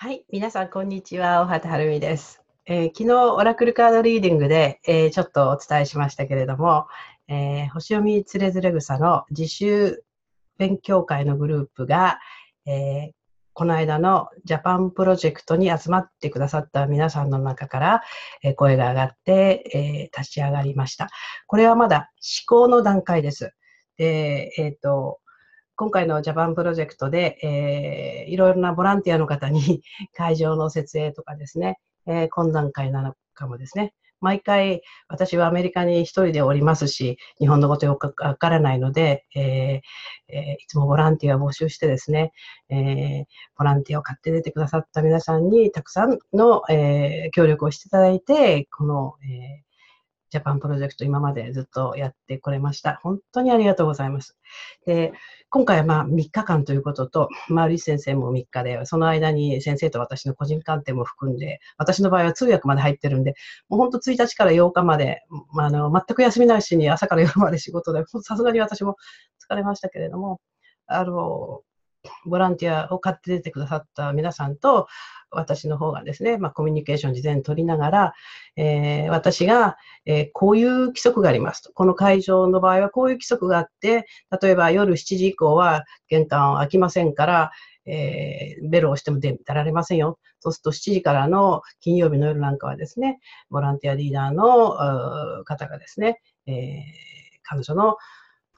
はい、皆さん、こんにちは。大畑はるみです。えー、昨日、オラクルカードリーディングで、えー、ちょっとお伝えしましたけれども、えー、星読みつれづれ草の自習勉強会のグループが、えこの間のジャパンプロジェクトに集まってくださった皆さんの中から、え声が上がって、え立ち上がりました。これはまだ試行の段階です。で、えっ、と、今回のジャパンプロジェクトで、えー、いろいろなボランティアの方に 会場の設営とかですね、えー、懇談会なのかもですね、毎回私はアメリカに一人でおりますし、日本のことよくわからないので、えーえー、いつもボランティアを募集してですね、えー、ボランティアを買って出てくださった皆さんにたくさんの、えー、協力をしていただいて、この、えー、ジャパンプロジェクト今までずっとやってこれました。本当にありがとうございます。で、今回はまあ3日間ということと、まあ、リス先生も3日で、その間に先生と私の個人鑑定も含んで、私の場合は通訳まで入ってるんで、もう本当1日から8日まで、まあ、あの、全く休みないしに朝から夜まで仕事で、さすがに私も疲れましたけれども、あの、ボランティアを買って出てくださった皆さんと、私の方がですね、まあ、コミュニケーション事前に取りながら、えー、私が、えー、こういう規則がありますと。この会場の場合はこういう規則があって、例えば夜7時以降は玄関を開きませんから、えー、ベルを押しても出られませんよ。そうすると7時からの金曜日の夜なんかはですね、ボランティアリーダーの方がですね、え、彼女の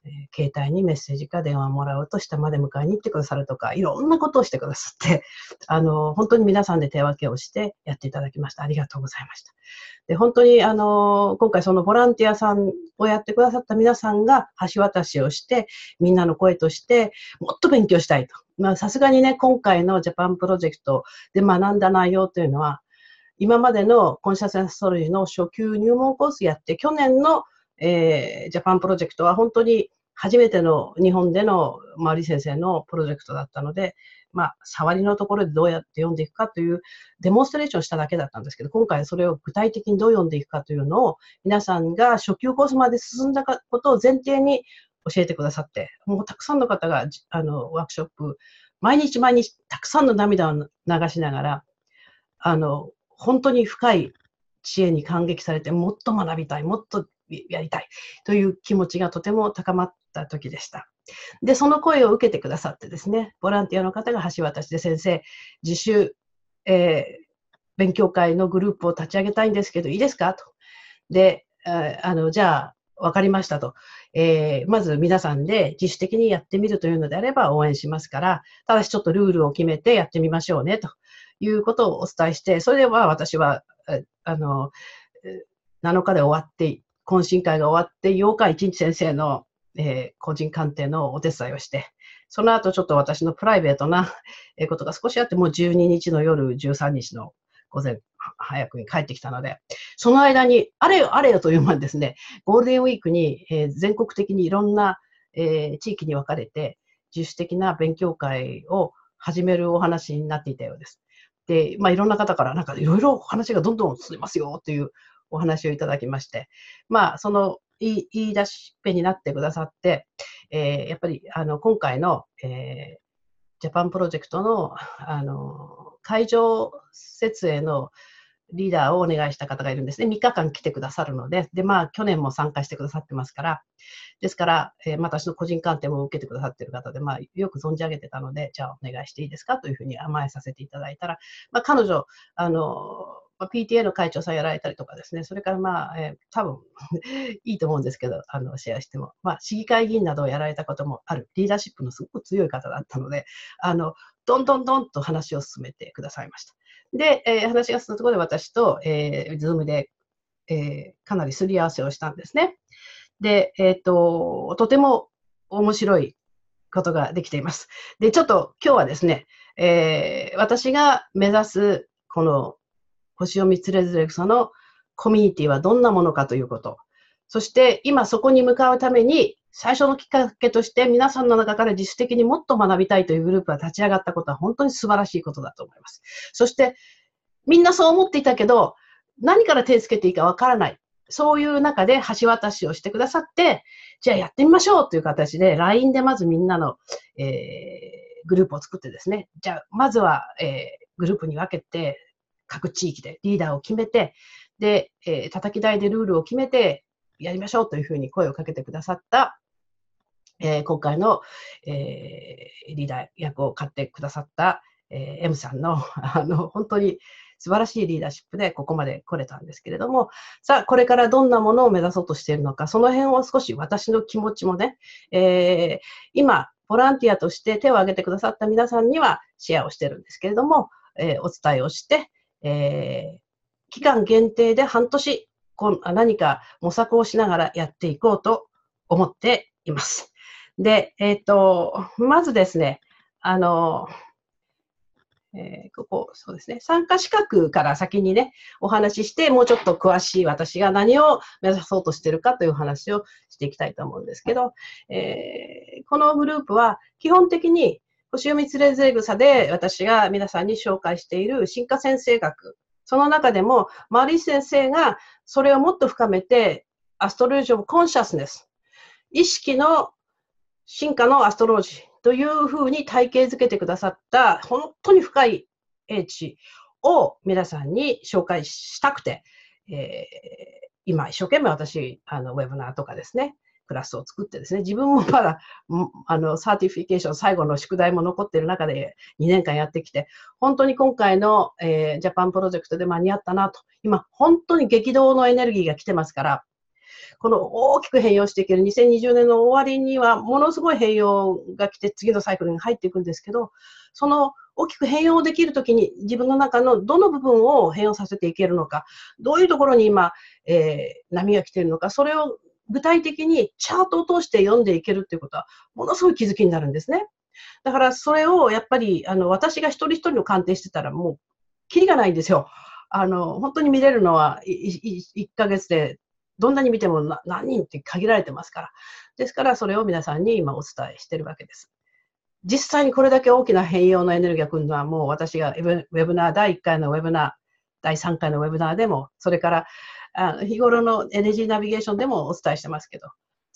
え、携帯にメッセージか電話もらうと下まで迎えに行ってくださるとか、いろんなことをしてくださって、あの、本当に皆さんで手分けをしてやっていただきました。ありがとうございました。で、本当に、あの、今回そのボランティアさんをやってくださった皆さんが橋渡しをして、みんなの声として、もっと勉強したいと。まあ、さすがにね、今回のジャパンプロジェクトで学んだ内容というのは、今までの Consciousness Astrology の初級入門コースやって、去年のえー、ジャパンプロジェクトは本当に初めての日本でのマリ先生のプロジェクトだったので、まあ、触りのところでどうやって読んでいくかというデモンストレーションしただけだったんですけど、今回それを具体的にどう読んでいくかというのを、皆さんが初級コースまで進んだことを前提に教えてくださって、もうたくさんの方が、あの、ワークショップ、毎日毎日たくさんの涙を流しながら、あの、本当に深い知恵に感激されて、もっと学びたい、もっとやりたいという気持ちがとても高まった時でした。で、その声を受けてくださってですね、ボランティアの方が橋渡しで先生、自習、えー、勉強会のグループを立ち上げたいんですけど、いいですか？と。で、あの、じゃあ、わかりましたと。えー、まず皆さんで自主的にやってみるというのであれば応援しますから、ただしちょっとルールを決めてやってみましょうね、ということをお伝えして、それでは私は、あの、7日で終わって懇親会が終わって、8日一日先生の、えー、個人鑑定のお手伝いをして、その後ちょっと私のプライベートなことが少しあって、もう12日の夜、13日の午前早くに帰ってきたので、その間に、あれよあれよという間にですね、ゴールデンウィークに、えー、全国的にいろんな、えー、地域に分かれて、自主的な勉強会を始めるお話になっていたようです。で、まあ、いろんな方からなんかいろいろ話がどんどん進みますよというお話をいただきまして、まあ、その言い出しっぺになってくださって、えー、やっぱりあの今回の、えー、ジャパンプロジェクトのあの会場設営のリーダーをお願いした方がいるんですね。3日間来てくださるので、で、まあ、去年も参加してくださってますから、ですから、えー、まあ、私の個人鑑定も受けてくださってる方で、まあ、よく存じ上げてたので、じゃあお願いしていいですか？というふうに甘えさせていただいたら、まあ、彼女、あの、まあ、PTA の会長さんやられたりとかですね、それからまあ、えー、多分 いいと思うんですけど、あの、シェアしても、まあ、市議会議員などをやられたこともある、リーダーシップのすごく強い方だったので、あの、どんどんどんと話を進めてくださいました。で、えー、話が進んだところで私と、えー、ズームで、えー、かなりすり合わせをしたんですね。で、えっ、ー、と、とても面白いことができています。で、ちょっと今日はですね、えー、私が目指すこの星を見つれずれ草のコミュニティはどんなものかということ。そして今そこに向かうために最初のきっかけとして皆さんの中から自主的にもっと学びたいというグループが立ち上がったことは本当に素晴らしいことだと思います。そしてみんなそう思っていたけど何から手をつけていいかわからない。そういう中で橋渡しをしてくださって、じゃあやってみましょうという形で LINE でまずみんなの、えー、グループを作ってですね、じゃあまずは、えーグループに分けて、各地域でリーダーを決めて、で、えー、叩き台でルールを決めてやりましょうというふうに声をかけてくださった、えー、今回の、えー、リーダー役を買ってくださった、えー、M さんの、あの、本当に素晴らしいリーダーシップでここまで来れたんですけれども、さあ、これからどんなものを目指そうとしているのか、その辺を少し私の気持ちもね、えー、今、ボランティアとして手を挙げてくださった皆さんにはシェアをしてるんですけれども、えー、お伝えをして、えー、期間限定で半年何か模索をしながらやっていこうと思っています。で、えっ、ー、と、まずですね、あの、えー、ここ、そうですね、参加資格から先にね、お話しして、もうちょっと詳しい私が何を目指そうとしてるかという話をしていきたいと思うんですけど、えー、このグループは基本的に星読みつれずれ草で私が皆さんに紹介している進化占星学。その中でも、マリー先生がそれをもっと深めて、 Astrology of Consciousness。意識の進化の Astrology というふうに体系づけてくださった本当に深い英知を皆さんに紹介したくて、えー、今一生懸命私、あのウェビナーとかですね、クラスを作ってですね、自分もまだ、あの、 certification 最後の宿題も残ってる中で2年間やってきて、本当に今回の、えー、ジャパンプロジェクトで間に合ったなと。今、本当に激動のエネルギーが来てますから、この大きく変容していける2020年の終わりには、ものすごい変容が来て、次のサイクルに入っていくんですけど、その大きく変容できるときに、自分の中のどの部分を変容させていけるのか、どういうところに今、えー、波が来ているのか、それを具体的にチャートを通して読んでいけるっていうことは、ものすごい気づきになるんですね。だからそれをやっぱり、あの、私が一人一人の鑑定してたらもう、キリがないんですよ。あの、本当に見れるのは1ヶ月でどんなに見ても何人って限られてますから。ですから、それを皆さんに今お伝えしてるわけです。実際にこれだけ大きな変容のエネルギーが来るのは、もう私がウェブナー、第1回のウェブナー、第3回のウェブナーでも、それからあ日頃のエネルギーナビゲーションでもお伝えしてますけど、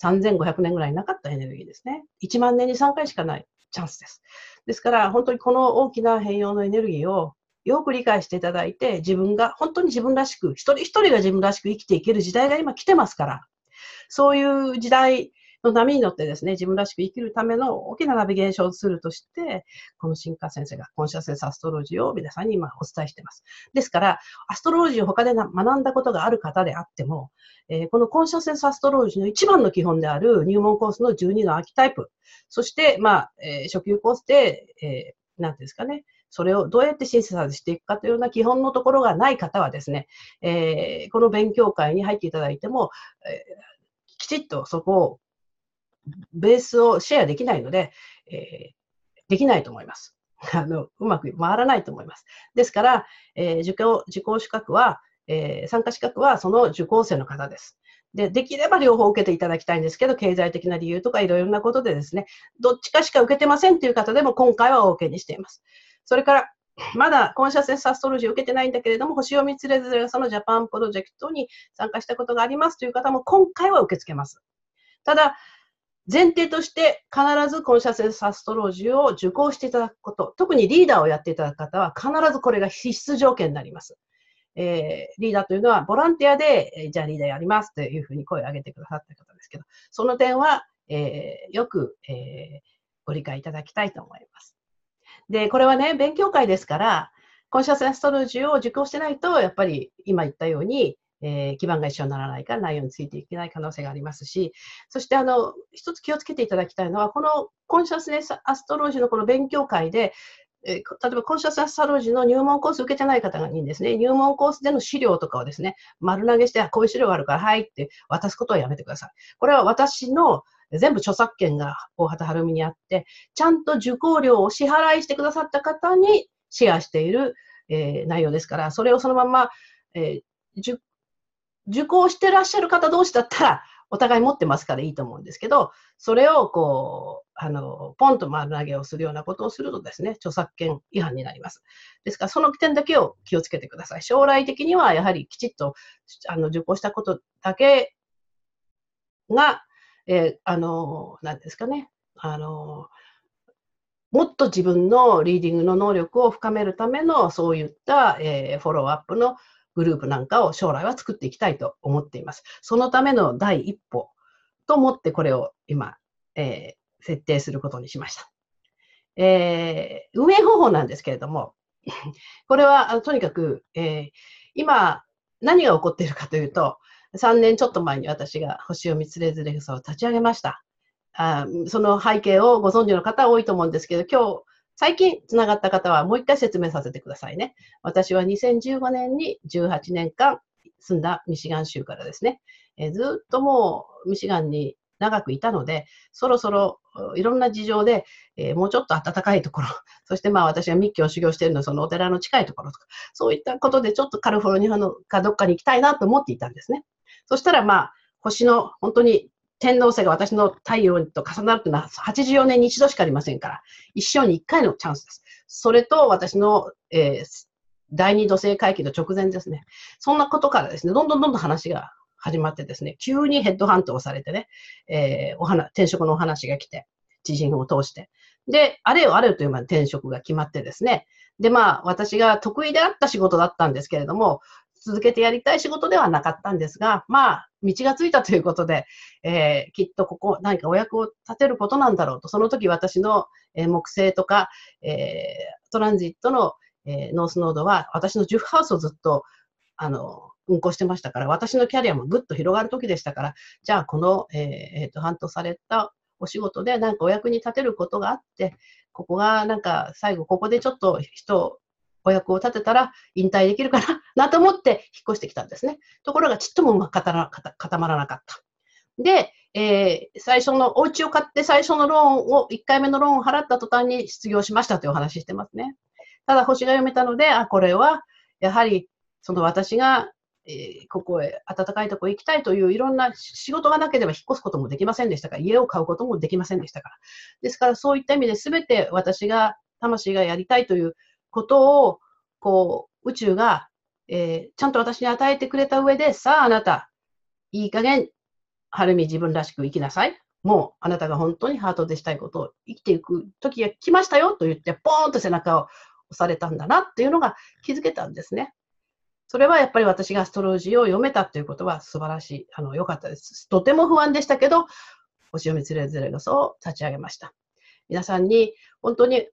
3500年ぐらいなかったエネルギーですね。1万年に3回しかないチャンスです。ですから、本当にこの大きな変容のエネルギーをよく理解していただいて、自分が、本当に自分らしく、一人一人が自分らしく生きていける時代が今来てますから、そういう時代の波に乗ってですね、自分らしく生きるための大きなナビゲーションツールとして、この進化占星学 Consciousness Astrology を皆さんに今お伝えしています。ですから、 astrology を他で学んだことがある方であっても、えー、この Consciousness Astrology の一番の基本である入門コースの12のアーキタイプ、そして、まあ、えー、初級コースで、えー、なんですかね、それをどうやって synthesize していくかというような基本のところがない方はですね、えー、この勉強会に入っていただいても、えー、きちっとそこを、ベースをシェアできないので、えー、できないと思います。あの、うまく回らないと思います。ですから、えー、受講、受講資格は、えー、参加資格はその受講生の方です。で、できれば両方受けていただきたいんですけど、経済的な理由とかいろいろなことでですね、どっちかしか受けてませんという方でも今回は OK にしています。それから、まだ Consciousness Astrology を受けてないんだけれども、星読みつれずれそのジャパンプロジェクトに参加したことがありますという方も今回は受け付けます。ただ、前提として必ず Consciousness Astrology を受講していただくこと、特にリーダーをやっていただく方は必ずこれが必須条件になります。えー、リーダーというのはボランティアで、えー、じゃあリーダーやりますというふうに声を上げてくださった方ですけど、その点は、えー、よく、えー、ご理解いただきたいと思います。で、これはね、勉強会ですから、Consciousness Astrology を受講してないと、やっぱり今言ったように、えー、基盤が一緒にならないから内容についていけない可能性がありますし、そしてあの、一つ気をつけていただきたいのは、この Consciousness Astrology のこの勉強会で、え、例えば Consciousness Astrology の入門コースを受けてない方がいるんですね。入門コースでの資料とかをですね、丸投げして、こういう資料があるから、はいって渡すことはやめてください。これは私の全部著作権が大畑晴美にあって、ちゃんと受講料を支払いしてくださった方にシェアしている、えー、内容ですから、それをそのまま、えー、受講してらっしゃる方同士だったら、お互い持ってますからいいと思うんですけど、それをこう、あの、ポンと丸投げをするようなことをするとですね、著作権違反になります。ですから、その点だけを気をつけてください。将来的には、やはりきちっと、あの、受講したことだけが、えー、あの、なんですかね、あの、もっと自分のリーディングの能力を深めるためのそういった、えー、フォローアップのグループなんかを将来は作っていきたいと思っています。そのための第一歩と思ってこれを今、えー、設定することにしました。えー、運営方法なんですけれども、これはとにかく、えー、今何が起こっているかというと、3年ちょっと前に私が星読みつれずれぐさを立ち上げました。あその背景をご存知の方多いと思うんですけど、今日、最近つながった方はもう一回説明させてくださいね。私は2015年に18年間住んだミシガン州からですね、えずっともうミシガンに長くいたので、そろそろいろんな事情で、えー、もうちょっと暖かいところ、そしてまあ私が密教を修行しているのはそのお寺の近いところとか、そういったことでちょっとカリフォルニアのかどっかに行きたいなと思っていたんですね。そしたらまあ、星の本当に天皇星が私の太陽と重なるというのは84年に一度しかありませんから、一生に一回のチャンスです。それと私の、えー、第二土星回帰の直前ですね。そんなことからですね、どんどんどんどん話が始まってですね、急にヘッドハントをされてね、えー、お花、転職のお話が来て、知人を通して。で、あれよあれよという間に転職が決まってですね、で、まあ、私が得意であった仕事だったんですけれども、続けてやりたい仕事ではなかったんですが、まあ、道がついたということで、えー、きっとここ何かお役を立てることなんだろうと、その時私の、え、木星とか、えー、トランジットの、え、ノースノードは私のジュフハウスをずっとあの運行してましたから、私のキャリアもぐっと広がる時でしたから、じゃあこの、ええー、と半とされたお仕事でなんかお役に立てることがあって、ここがなんか最後ここでちょっと人、お役を立てたら引退できるかな、なと思って引っ越してきたんですね。ところがちっともうまく固まらなかった。で、えー、最初の、お家を買って最初のローンを、1回目のローンを払った途端に失業しましたというお話してますね。ただ星が読めたので、あ、これは、やはり、その私がえー、ここへ暖かいとこ行きたいといういろんな仕事がなければ引っ越すこともできませんでしたから、家を買うこともできませんでしたから。ですからそういった意味で全て私が、魂がやりたいということを、こう、宇宙が、えー、ちゃんと私に与えてくれた上で、さああなた、いい加減、はるみ自分らしく生きなさい。もうあなたが本当にハートでしたいことを生きていく時が来ましたよと言って、ポーンと背中を押されたんだなっていうのが気づけたんですね。それはやっぱり私がアストロジーを読めたということは素晴らしい、あの、良かったです。とても不安でしたけど、星読みつれずれこそを立ち上げました。皆さんに本当に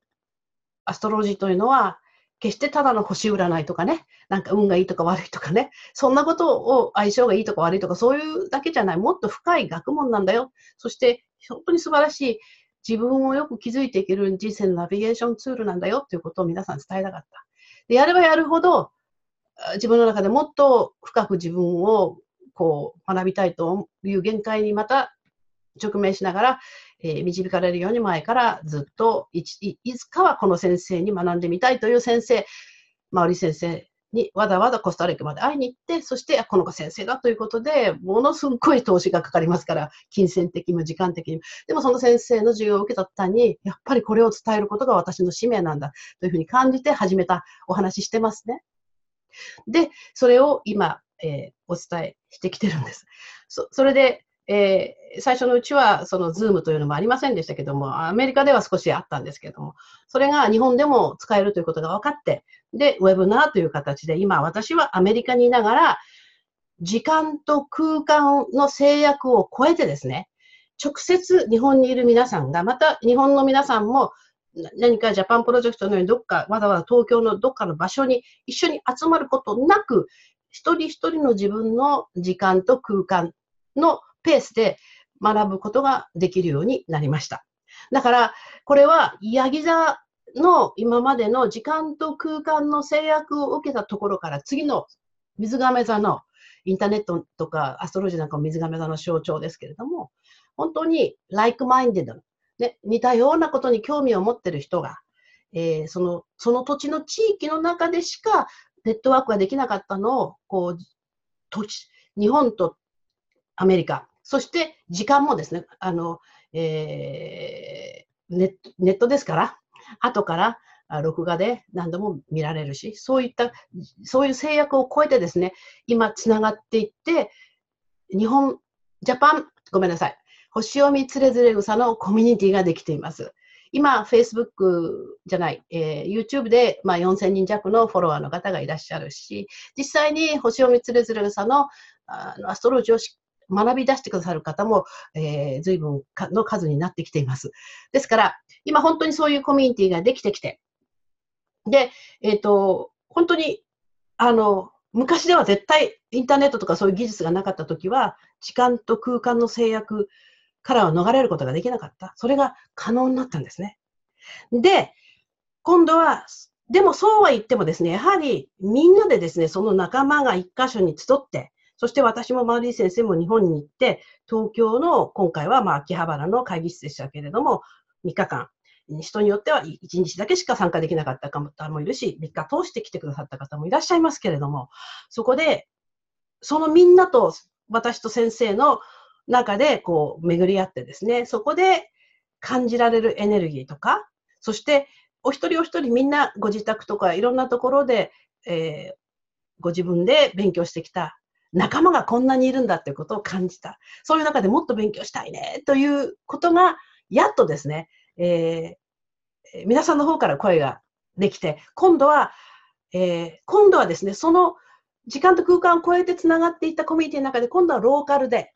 アストロジーというのは、決してただの星占いとかね、なんか運がいいとか悪いとかね、そんなことを相性がいいとか悪いとか、そういうだけじゃない、もっと深い学問なんだよ。そして、本当に素晴らしい自分をよく築いていける人生のナビゲーションツールなんだよということを皆さん伝えたかった。でやればやるほど、自分の中でもっと深く自分をこう学びたいという限界にまた直面しながら、え、導かれるように前からずっといつかはこの先生に学んでみたいという先生、マウリ先生にわざわざコスタリカまで会いに行って、そしてこの子先生だということで、ものすごい投資がかかりますから、金銭的にも時間的にも。でもその先生の授業を受けた途端に、やっぱりこれを伝えることが私の使命なんだというふうに感じて始めたお話してますね。で、それを今、えー、お伝えしてきてるんです。そそれで、えー、最初のうちは、そのズームというのもありませんでしたけども、アメリカでは少しあったんですけども、それが日本でも使えるということが分かって、で、ウェブナーという形で、今私はアメリカにいながら、時間と空間の制約を超えてですね、直接日本にいる皆さんが、また日本の皆さんも何かジャパンプロジェクトのようにどっか、わざわざ東京のどっかの場所に一緒に集まることなく、一人一人の自分の時間と空間のペースで学ぶことができるようになりました。だから、これは、ヤギ座の今までの時間と空間の制約を受けたところから次の水亀座のインターネットとかアストロジーなんかも水亀座の象徴ですけれども、本当に like-minded ね、似たようなことに興味を持っている人が、えー、その、その土地の地域の中でしかネットワークができなかったのを、こう、土地、日本とアメリカ、そして時間もですね、あの、えー、ネネットですから、後から録画で何度も見られるし、そういった、そういう制約を超えてですね、今つながっていって、日本、ジャパン、ごめんなさい、星読みつれづれ草のコミュニティができています。今、Facebook じゃない、えー、YouTube で、まあ、4000人弱のフォロワーの方がいらっしゃるし、実際に星読みつれずるさのあのアストロジーを学び出してくださる方も、えー、随分の数になってきています。ですから、今本当にそういうコミュニティができてきて、で、えっ、ー、と、本当に、あの、昔では絶対インターネットとかそういう技術がなかった時は、時間と空間の制約からは逃れることができなかった。それが可能になったんですね。で、今度は、でもそうは言ってもですね、やはりみんなでですね、その仲間が一箇所に集って、そして私もマーリー先生も日本に行って、東京の今回はまあ秋葉原の会議室でしたけれども、3日間、人によっては1日だけしか参加できなかった方もいるし、3日通して来てくださった方もいらっしゃいますけれども、そこで、そのみんなと私と先生の中でこう巡り合ってですね、そこで感じられるエネルギーとか、そしてお一人お一人みんなご自宅とかいろんなところで、えー、ご自分で勉強してきた仲間がこんなにいるんだっていうことを感じた。そういう中でもっと勉強したいねということが、やっとですね、えー、皆さんの方から声ができて、今度は、えー、今度はですね、その時間と空間を超えてつながっていったコミュニティの中で、今度はローカルで、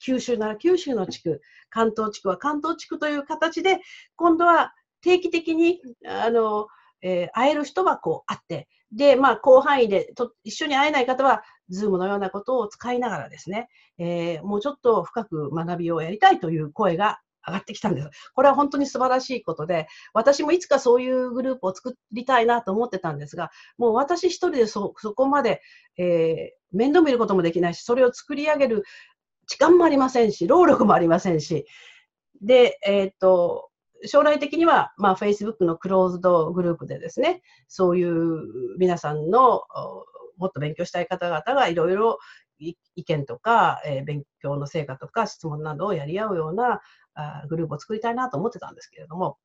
九州なら九州の地区、関東地区は関東地区という形で、今度は定期的に、あの、えー、会える人はこう会って、で、まあ、広範囲でと一緒に会えない方は、ズームのようなことを使いながらですね、えー、もうちょっと深く学びをやりたいという声が上がってきたんです。これは本当に素晴らしいことで、私もいつかそういうグループを作りたいなと思ってたんですが、もう私一人でそこまで、えー、面倒見ることもできないし、それを作り上げる時間もありませんし、労力もありませんし、で、えっ、と、将来的には、まあ、Facebook のクローズドグループでですね、そういう皆さんのもっと勉強したい方々がいろいろ意見とか、えー、勉強の成果とか質問などをやり合うようなあグループを作りたいなと思ってたんですけれども、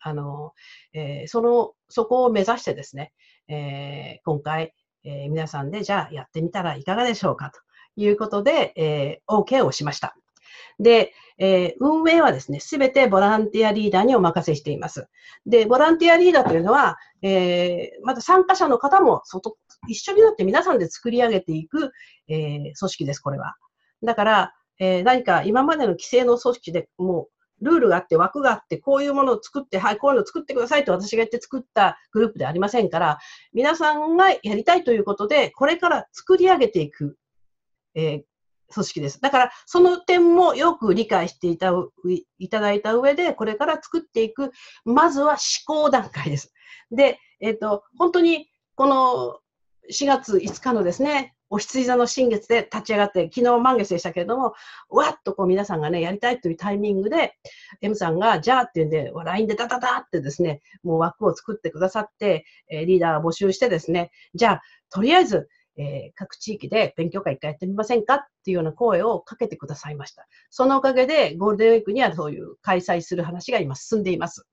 あの、えー、その、そこを目指してですね、えー、今回、え、皆さんでじゃあやってみたらいかがでしょうかということで、えー、OK をしました。で、えー、運営はですね、すべてボランティアリーダーにお任せしています。で、ボランティアリーダーというのは、えー、また参加者の方も外一緒になって皆さんで作り上げていく、えー、組織です、これは。だから、えー、何か今までの規制の組織でもうルールがあって枠があって、こういうものを作って、はい、こういうのを作ってくださいと私が言って作ったグループではありませんから、皆さんがやりたいということで、これから作り上げていく、えー、組織です。だから、その点もよく理解していたいただいた上で、これから作っていく、まずは思考段階です。で、えっ、ー、と、本当に、この4月5日のですね、お羊座の新月で立ち上がって、昨日満月でしたけれども、わっとこう皆さんがね、やりたいというタイミングで、M さんが、じゃあっていうんで、LINE でダダダってですね、もう枠を作ってくださって、リーダー募集してですね、じゃあ、とりあえず、えー、各地域で勉強会一回やってみませんかっていうような声をかけてくださいました。そのおかげでゴールデンウィークにはそういう開催する話が今進んでいます。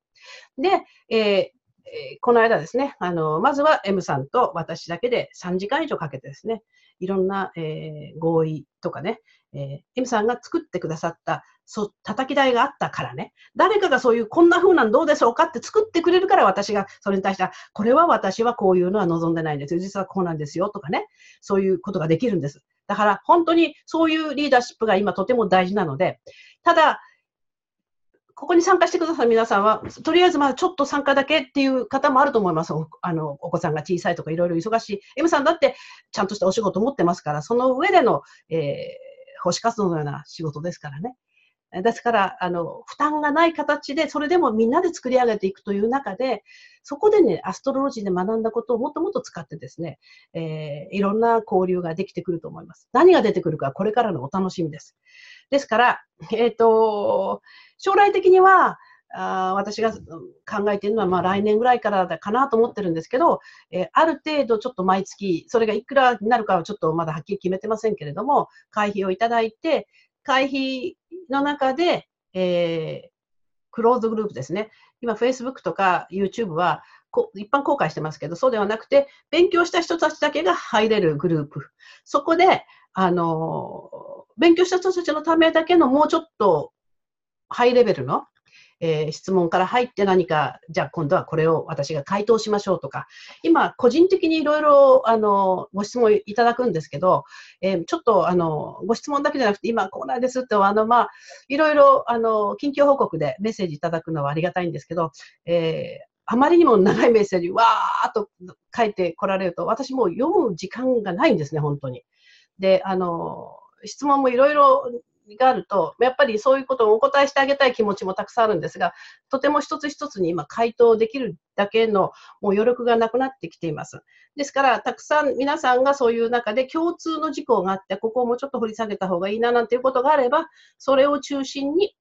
で、えーえー、この間ですね、あの、まずは M さんと私だけで3時間以上かけてですね、いろんな、えー、合意とかね、えー、M さんが作ってくださったそ叩き台があったからね、誰かがそういうこんな風なんどうでしょうかって作ってくれるから私がそれに対しては、これは私はこういうのは望んでないんですよ。実はこうなんですよとかね、そういうことができるんです。だから本当にそういうリーダーシップが今とても大事なので、ただ、ここに参加してくださる皆さんは、とりあえずまあちょっと参加だけっていう方もあると思います。あの、お子さんが小さいとかいろいろ忙しい。M さんだってちゃんとしたお仕事持ってますから、その上での、えー、星活動のような仕事ですからね。ですから、あの、負担がない形で、それでもみんなで作り上げていくという中で、そこでね、アストロロジーで学んだことをもっともっと使ってですね、えー、いろんな交流ができてくると思います。何が出てくるか、これからのお楽しみです。ですから、えっ、ー、と、将来的には、あ私が考えているのは、まあ、来年ぐらいからだかなと思ってるんですけど、えー、ある程度ちょっと毎月、それがいくらになるかはちょっとまだはっきり決めてませんけれども、会費をいただいて、会費の中で、えー、クローズグループですね。今、Facebook とか YouTube は一般公開してますけど、そうではなくて、勉強した人たちだけが入れるグループ。そこで、あの、勉強した人たちのためだけのもうちょっとハイレベルの、えー、質問から入って何か、じゃあ今度はこれを私が回答しましょうとか、今、個人的にいろいろ、あの、ご質問いただくんですけど、えー、ちょっと、あの、ご質問だけじゃなくて、今、こうなんですって、あの、まあ、いろいろ、あの、緊急報告でメッセージいただくのはありがたいんですけど、えー、あまりにも長いメッセージ、わーっと書いてこられると、私もう読む時間がないんですね、本当に。で、あの、質問もいろいろがあると、やっぱりそういうことをお答えしてあげたい気持ちもたくさんあるんですが、とても一つ一つに今回答できるだけのもう余力がなくなってきています。ですから、たくさん皆さんがそういう中で共通の事項があって、ここをもうちょっと掘り下げた方がいいななんていうことがあれば、それを中心に、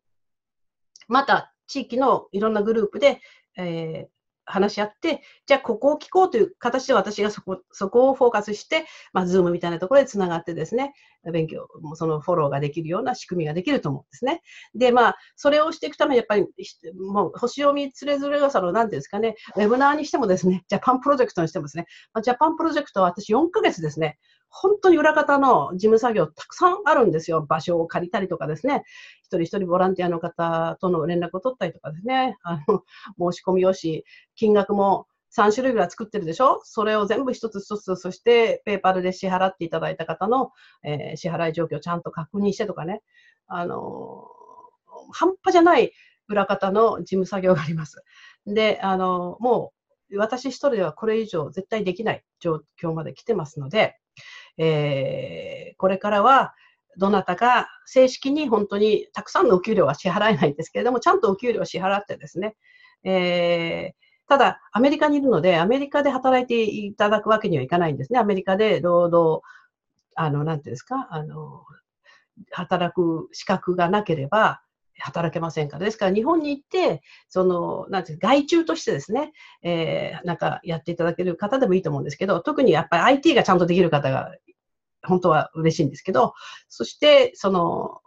また地域のいろんなグループで、えー、話し合って、じゃあここを聞こうという形で私がそこそこをフォーカスして、まあ、ズームみたいなところでつながってですね、勉強、そのフォローができるような仕組みができると思うんですね。で、まあ、それをしていくためにやっぱり、もう星読みつれづれがその、なんていうんですかね、ウェビナーにしてもですね、ジャパンプロジェクトにしてもですね、ま、ジャパンプロジェクトは私4ヶ月ですね、本当に裏方の事務作業たくさんあるんですよ。場所を借りたりとかですね。一人一人ボランティアの方との連絡を取ったりとかですね。あの、申し込み用紙、金額も3種類ぐらい作ってるでしょ？それを全部一つ一つ、そしてペーパルで支払っていただいた方の、えー、支払い状況をちゃんと確認してとかね。あの半端じゃない裏方の事務作業があります。で、あのもう私一人ではこれ以上絶対できない状況まで来てますので、えー、これからはどなたか正式に本当にたくさんのお給料は支払えないんですけれども、ちゃんとお給料を支払ってですね、えー、ただ、アメリカにいるので、アメリカで働いていただくわけにはいかないんですね。アメリカで労働、あの、なんていうんですか、あの、働く資格がなければ、働けませんから。ですから日本に行って、その、なんていう外注としてですね、えー、なんかやっていただける方でもいいと思うんですけど、特にやっぱり IT がちゃんとできる方が本当は嬉しいんですけど、そして、その、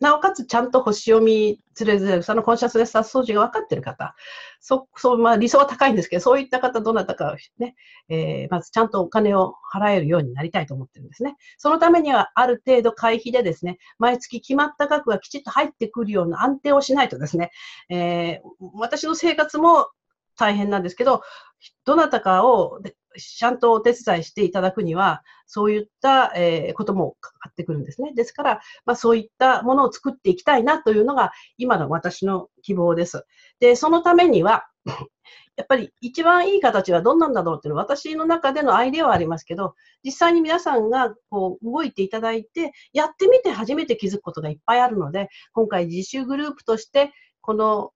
なおかつちゃんと星読みつれずれそのコンシャスネス掃除が分かっている方、そ、そう、まあ理想は高いんですけど、そういった方、どなたかね、えー、まずちゃんとお金を払えるようになりたいと思ってるんですね。そのためには、ある程度会費でですね、毎月決まった額がきちっと入ってくるような安定をしないとですね、えー、私の生活も大変なんですけど、どなたかをちゃんとお手伝いしていただくには、そういった、えー、こともかかってくるんですね。ですから、まあ、そういったものを作っていきたいなというのが、今の私の希望です。で、そのためには、やっぱり一番いい形はどんなんだろうっていうのは私の中でのアイデアはありますけど、実際に皆さんがこう動いていただいて、やってみて初めて気づくことがいっぱいあるので、今回自習グループとして、この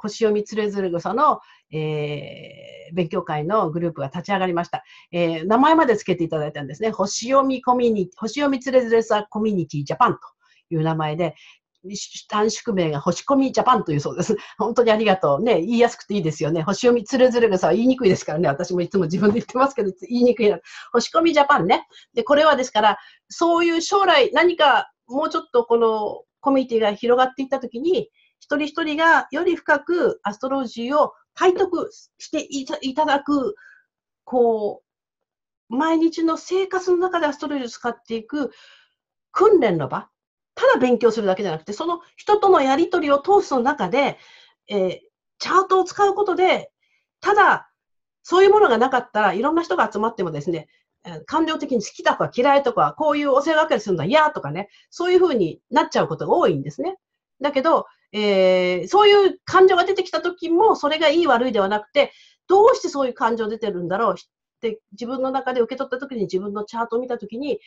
星読みつれずる草の、えー、勉強会のグループが立ち上がりました。えー、名前まで付けていただいたんですね。星読みコミュニティ、星読みつれずる草コミュニティジャパンという名前で、短縮名が星込みジャパンというそうです。本当にありがとう。ね、言いやすくていいですよね。星読みつれずれ草は言いにくいですからね。私もいつも自分で言ってますけど、言いにくいな。星込みジャパンね。で、これはですから、そういう将来何かもうちょっとこのコミュニティが広がっていったときに、一人一人がより深くアストロジーを体得していただく、こう、毎日の生活の中でアストロジーを使っていく訓練の場。ただ勉強するだけじゃなくて、その人とのやりとりを通すの中で、えー、チャートを使うことで、ただ、そういうものがなかったらいろんな人が集まってもですね、感情的に好きだとか嫌いとか、こういうお世話かりするのは嫌とかね、そういうふうになっちゃうことが多いんですね。だけど、えー、そういう感情が出てきた時も、それがいい悪いではなくて、どうしてそういう感情出てるんだろう？って自分の中で受け取った時に自分のチャートを見た時に、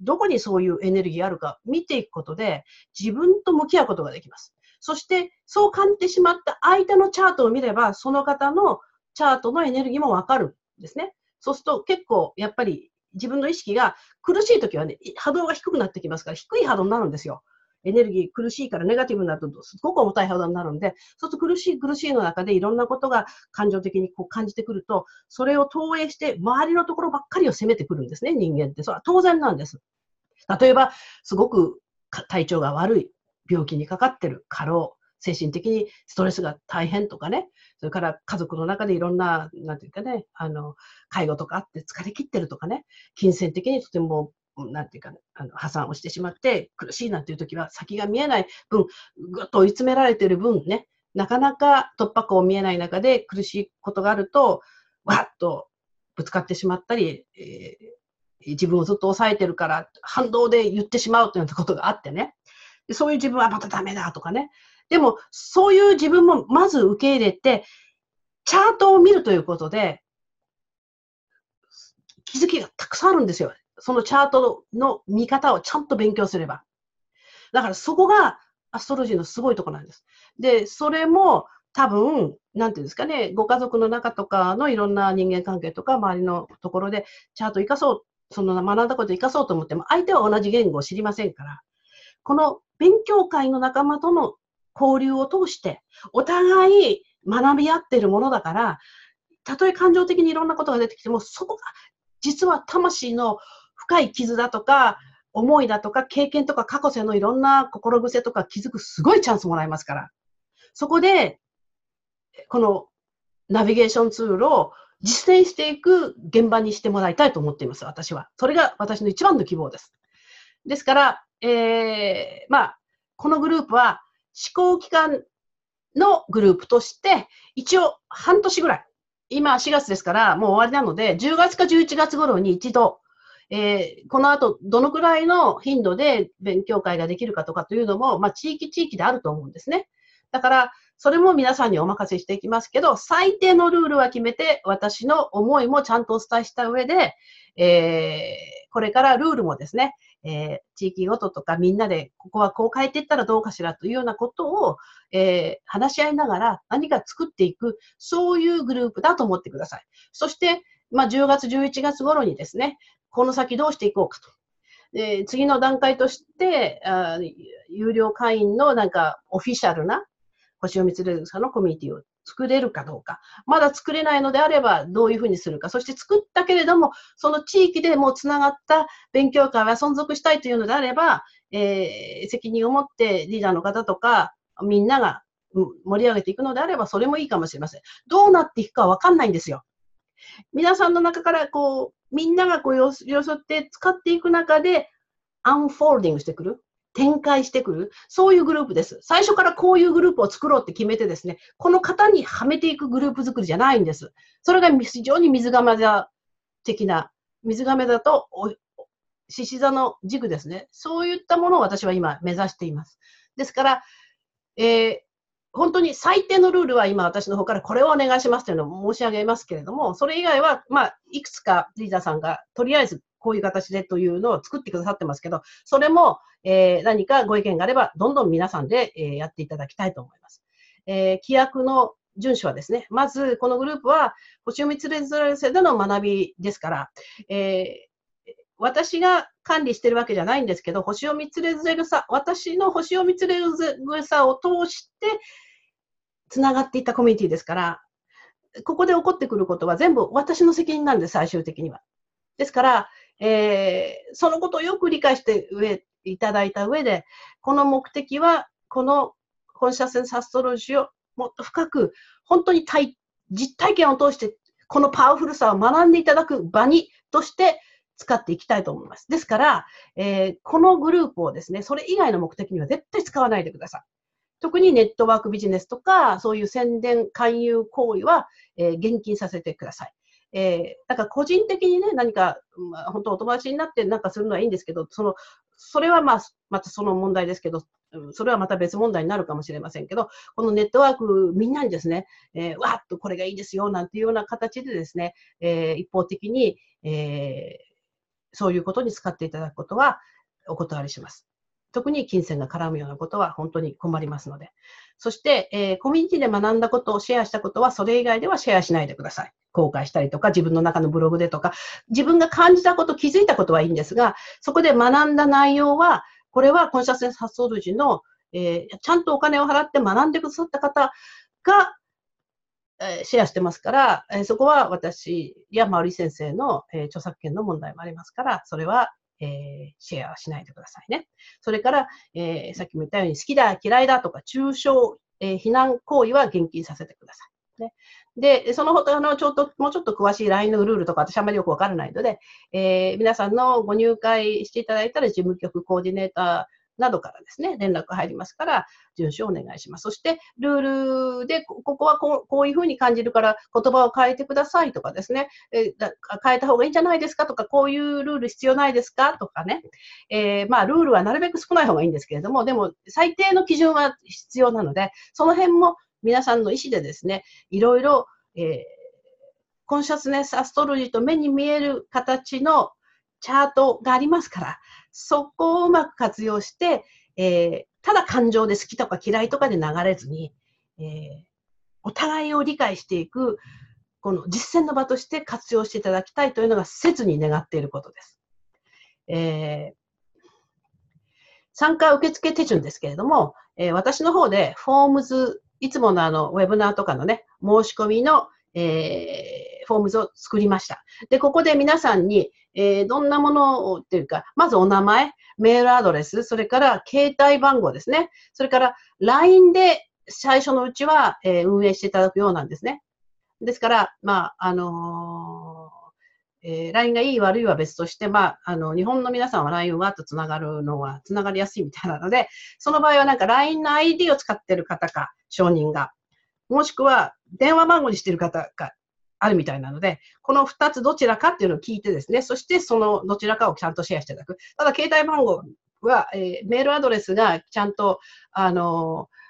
どこにそういうエネルギーあるか見ていくことで、自分と向き合うことができます。そして、そう感じてしまった相手のチャートを見れば、その方のチャートのエネルギーもわかるんですね。そうすると結構やっぱり自分の意識が苦しい時はね、波動が低くなってきますから、低い波動になるんですよ。エネルギー苦しいからネガティブになるとすごく重たい肌になるんで、そうすると苦しい苦しいの中でいろんなことが感情的にこう感じてくると、それを投影して周りのところばっかりを責めてくるんですね、人間って。それは当然なんです。例えば、すごく体調が悪い、病気にかかってる、過労、精神的にストレスが大変とかね、それから家族の中でいろんな、なんていうかね、あの、介護とかあって疲れ切ってるとかね、金銭的にとてもなんていうか、あの破産をしてしまって苦しいなんていう時は先が見えない分、ぐっと追い詰められてる分ね、なかなか突破口見えない中で苦しいことがあると、わっとぶつかってしまったり、えー、自分をずっと抑えてるから反動で言ってしまうというようなことがあってね。そういう自分はまたダメだとかね。でも、そういう自分もまず受け入れて、チャートを見るということで、気づきがたくさんあるんですよ。そのチャートの見方をちゃんと勉強すれば。だからそこがアストロジーのすごいとこなんです。で、それも多分、なんていうんですかね、ご家族の中とかのいろんな人間関係とか周りのところでチャート生かそう、その学んだことを生かそうと思っても、相手は同じ言語を知りませんから、この勉強会の仲間との交流を通して、お互い学び合ってるものだから、たとえ感情的にいろんなことが出てきても、そこが実は魂の深い傷だとか、思いだとか、経験とか過去世のいろんな心癖とか気づくすごいチャンスもらえますから。そこで、このナビゲーションツールを実践していく現場にしてもらいたいと思っています、私は。それが私の一番の希望です。ですから、えー、まあ、このグループは思考期間のグループとして、一応半年ぐらい、今4月ですからもう終わりなので、10月か11月頃に一度、えー、この後どのくらいの頻度で勉強会ができるかとかというのも、まあ、地域地域であると思うんですね。だから、それも皆さんにお任せしていきますけど、最低のルールは決めて、私の思いもちゃんとお伝えした上で、えー、これからルールもですね、えー、地域ごととかみんなでここはこう変えていったらどうかしらというようなことを、えー、話し合いながら何か作っていく、そういうグループだと思ってください。そして、まあ、10月、11月頃にですね、この先どうしていこうかと。で次の段階としてあ、有料会員のなんかオフィシャルな星を見つれるさんのコミュニティを作れるかどうか。まだ作れないのであれば、どういうふうにするか。そして作ったけれども、その地域でもうつながった勉強会は存続したいというのであれば、えー、責任を持ってリーダーの方とか、みんなが盛り上げていくのであれば、それもいいかもしれません。どうなっていくかわかんないんですよ。皆さんの中からこう、みんながこうよよそって使っていく中で、アンフォールディングしてくる？展開してくる、そういうグループです。最初からこういうグループを作ろうって決めてですね、この型にはめていくグループ作りじゃないんです。それが非常に水亀座的な、水亀座と獅子座の軸ですね。そういったものを私は今目指しています。ですから、えー、本当に最低のルールは今私の方からこれをお願いしますというのを申し上げますけれども、それ以外は、まあ、いくつかリーダーさんがとりあえずこういう形でというのを作ってくださってますけど、それも、えー、何かご意見があれば、どんどん皆さんで、えー、やっていただきたいと思います。えー、規約の遵守はですね、まずこのグループは、星読みつれずれせでの学びですから、え、私が管理してるわけじゃないんですけど、星読みつれずれ草、私の星読みつれずれ草を通して、つながっていったコミュニティですから、ここで起こってくることは全部私の責任なんです、最終的には。ですから、えー、そのことをよく理解して上いただいた上で、この目的は、この本社センスアストロジーをもっと深く、本当に体実体験を通して、このパワフルさを学んでいただく場にとして使っていきたいと思います。ですから、えー、このグループをですね、それ以外の目的には絶対使わないでください。特にネットワークビジネスとか、そういう宣伝、勧誘行為は、えー、現金させてください。えー、だから個人的にね、何か、まあ、本当お友達になってなんかするのはいいんですけど、その、それはまあ、またその問題ですけど、それはまた別問題になるかもしれませんけど、このネットワークみんなにですね、えー、わっとこれがいいですよ、なんていうような形でですね、えー、一方的に、えー、そういうことに使っていただくことはお断りします。特に金銭が絡むようなことは本当に困りますので。そして、えー、コミュニティで学んだことをシェアしたことは、それ以外ではシェアしないでください。公開したりとか、自分の中のブログでとか、自分が感じたこと、気づいたことはいいんですが、そこで学んだ内容は、これはコンシャスネス発想時の、えー、ちゃんとお金を払って学んでくださった方が、えー、シェアしてますから、え、そこは私やマウリ先生の、え、著作権の問題もありますから、それはえー、シェアしないでくださいね。それから、えー、さっきも言ったように好きだ、嫌いだとか、中傷、えー、非難行為は厳禁させてください。ね、で、その他のちょっと、もうちょっと詳しい LINE のルールとか私あんまりよくわからないので、え、皆さんのご入会していただいたら事務局コーディネーターなどからですね、連絡入りますから、遵守お願いします。そして、ルールで、ここはこうこういうふうに感じるから言葉を変えてくださいとかですね、えー、変えた方がいいんじゃないですかとか、こういうルール必要ないですか？とかね、えー、まあ、ルールはなるべく少ない方がいいんですけれども、でも、最低の基準は必要なので、その辺も皆さんの意思でですね、いろいろ、えー、 Consciousness Astrology と目に見える形のチャートがありますから、そこをうまく活用して、えー、ただ感情で好きとか嫌いとかで流れずに、えー、お互いを理解していく、この実践の場として活用していただきたいというのが切に願っていることです。えー、参加受付手順ですけれども、えー、私の方でフォームズ、いつものあの、ウェブナーとかのね、申し込みの、えー、フォームズを作りました。で、ここで皆さんに、えー、どんなものをっていうか、まずお名前、メールアドレス、それから携帯番号ですね。それから LINE で最初のうちは、えー、運営していただくようなんですね。ですから、まあ、あのー、えー、LINE がいい悪いは別として、まあ、あの、日本の皆さんは LINE わっとつながるのは、つながりやすいみたいなので、その場合はなんか LINE の ID を使ってる方か、承認が。もしくは、電話番号にしてる方か、あるみたいなので、この2つどちらかっていうのを聞いてですね、そしてそのどちらかをちゃんとシェアしていただく。ただ、携帯番号は、えー、メールアドレスがちゃんと、あのー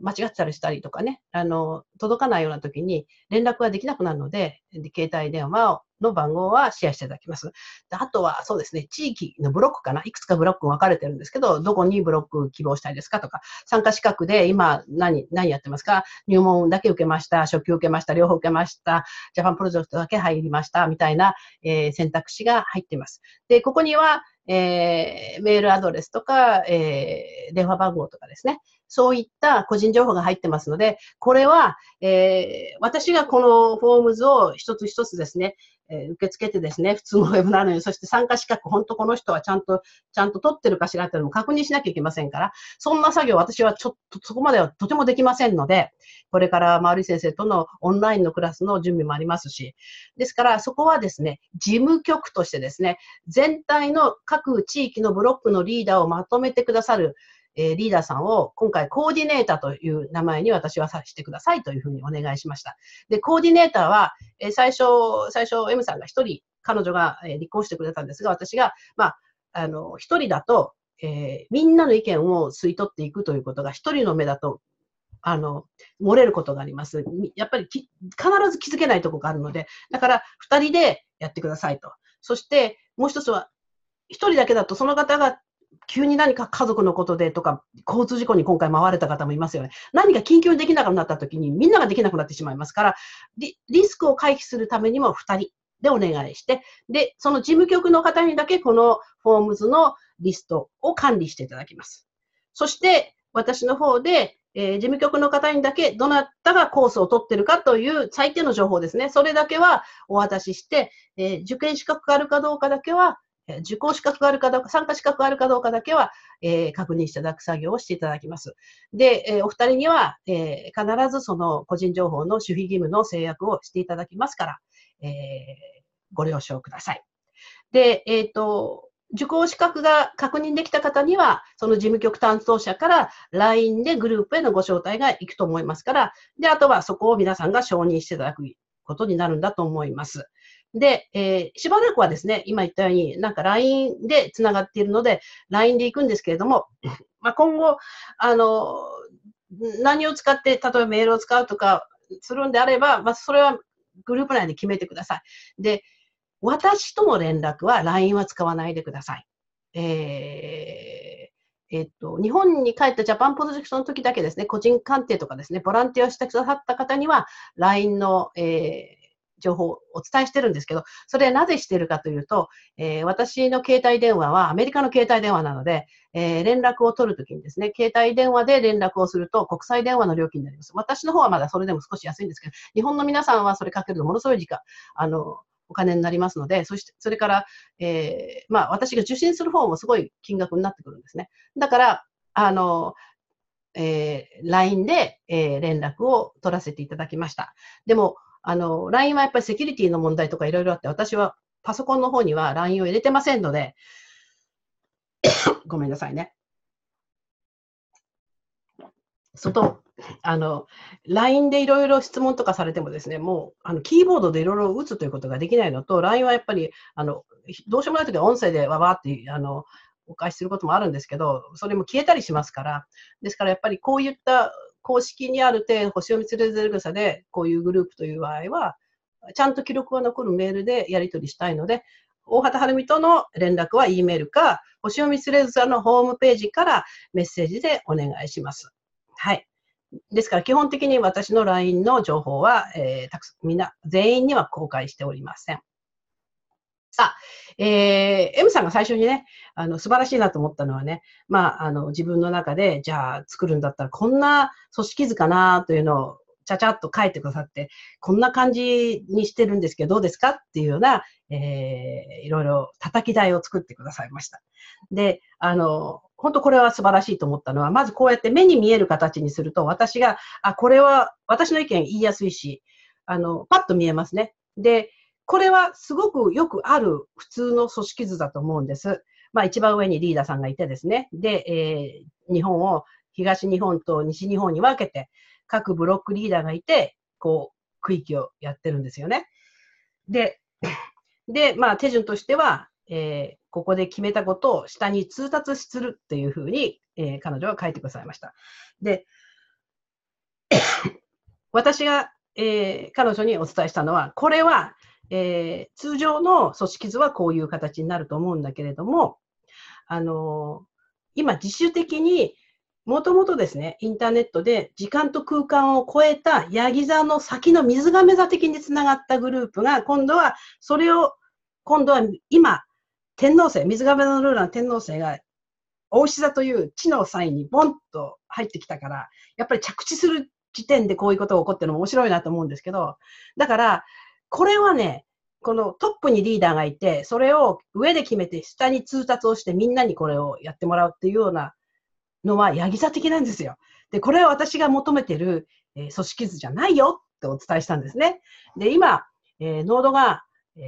間違ってたりしたりとかね、あの、届かないような時に連絡ができなくなるので、で携帯電話をの番号はシェアしていただきます。あとは、そうですね、地域のブロックかな。いくつかブロック分かれてるんですけど、どこにブロック希望したいですかとか、参加資格で今何、何やってますか？入門だけ受けました、初級受けました、両方受けました、ジャパンプロジェクトだけ入りました、みたいな、えー、選択肢が入っています。で、ここには、えー、メールアドレスとか、えー、電話番号とかですね。そういった個人情報が入ってますので、これは、えー、私がこのフォームズを一つ一つですね、え、受け付けてですね、普通のウェブなのに、そして参加資格、本当この人はちゃんと、ちゃんと取ってるかしらっていうのも確認しなきゃいけませんから、そんな作業私はちょっとそこまではとてもできませんので、これから周り先生とのオンラインのクラスの準備もありますし、ですからそこはですね、事務局としてですね、全体の各地域のブロックのリーダーをまとめてくださる、えー、リーダーさんを今回コーディネーターという名前に私はさせてくださいというふうにお願いしました。で、コーディネーターは、えー、最初、最初 M さんが一人、彼女が、えー、立候補してくれたんですが、私が、まあ、あの、一人だと、え、みんなの意見を吸い取っていくということが一人の目だとあの、漏れることがあります。やっぱり必ず気づけないとこがあるので、だから二人でやってくださいと。そして、もう一つは、一人だけだとその方が急に何か家族のことでとか、交通事故に今回回れた方もいますよね。何か緊急にできなくなった時にみんなができなくなってしまいますから、リスクを回避するためにも2人でお願いして、で、その事務局の方にだけこのフォームズのリストを管理していただきます。そして、私の方で、えー、事務局の方にだけどなたがコースを取ってるかという最低の情報ですね。それだけはお渡しして、えー、受験資格があるかどうかだけは受講資格があるかどうか、参加資格があるかどうかだけは、えー、確認していただく作業をしていただきます。で、えー、お二人には、えー、必ずその個人情報の守秘義務の制約をしていただきますから、えご了承ください。で、えっ、と、受講資格が確認できた方には、その事務局担当者から LINE でグループへのご招待が行くと思いますから、で、あとはそこを皆さんが承認していただくことになるんだと思います。で、えー、しばらくはですね、今言ったように、なんか LINE で繋がっているので、LINE で行くんですけれども、まあ、今後、あの、何を使って、例えばメールを使うとかするんであれば、まあ、それはグループ内で決めてください。で、私との連絡は LINE は使わないでください。えー、えっと、日本に帰ったジャパンプロジェクトの時だけですね、個人鑑定とかですね、ボランティアしてくださった方には、LINE の、えー、情報をお伝えしてるんですけど、それなぜしてるかというと、えー、私の携帯電話はアメリカの携帯電話なので、えー、連絡を取るときにですね、携帯電話で連絡をすると国際電話の料金になります。私の方はまだそれでも少し安いんですけど、日本の皆さんはそれかけるとものすごい時間、あの、お金になりますので、そして、それから、えー、まあ、私が受信する方もすごい金額になってくるんですね。だから、あの、えー、LINE で、えー、連絡を取らせていただきました。でも、あの、LINE はやっぱりセキュリティの問題とかいろいろあって、私はパソコンの方には LINE を入れてませんので、ごめんなさいね。外、あの、LINE でいろいろ質問とかされてもですね、もう、あの、キーボードでいろいろ打つということができないのと、LINE はやっぱり、あの、どうしようもないときは音声でわわって、あの、お返しすることもあるんですけど、それも消えたりしますから、ですからやっぱりこういった公式にある程度、星読みつれずる草で、こういうグループという場合は、ちゃんと記録が残るメールでやり取りしたいので、大畑晴美との連絡は E メールか、星読みつれずさんのホームページからメッセージでお願いします。はい。ですから基本的に私の LINE の情報は、えー、たくみんな、全員には公開しておりません。さあ、えー、M さんが最初にね、あの、素晴らしいなと思ったのはね、まあ、あの、自分の中で、じゃあ作るんだったら、こんな組織図かなというのを、ちゃちゃっと書いてくださって、こんな感じにしてるんですけど、どうですかっていうような、えー、いろいろ叩き台を作ってくださいました。で、あの、本当これは素晴らしいと思ったのは、まずこうやって目に見える形にすると、私が、あ、これは私の意見言いやすいし、あの、パッと見えますね。で、これはすごくよくある普通の組織図だと思うんです。まあ一番上にリーダーさんがいてですね。で、えー、日本を東日本と西日本に分けて、各ブロックリーダーがいて、こう、区域をやってるんですよね。で、で、まあ手順としては、えー、ここで決めたことを下に通達するっていうふうに、えー、彼女は書いてくださいました。で、私が、えー、彼女にお伝えしたのは、これはえー、通常の組織図はこういう形になると思うんだけれども、あのー、今自主的にもともとですね、インターネットで時間と空間を超えたヤギ座の先の水亀座的につながったグループが、今度はそれを、今度は今、天皇星、水亀座のルーラーの天皇星が、大牛座という地の際にボンと入ってきたから、やっぱり着地する時点でこういうことが起こってるの面白いなと思うんですけど、だから、これはね、このトップにリーダーがいて、それを上で決めて下に通達をしてみんなにこれをやってもらうっていうようなのは、ヤギ座的なんですよ。で、これは私が求めてる、えー、組織図じゃないよってお伝えしたんですね。で、今、えー、ノードが、えー、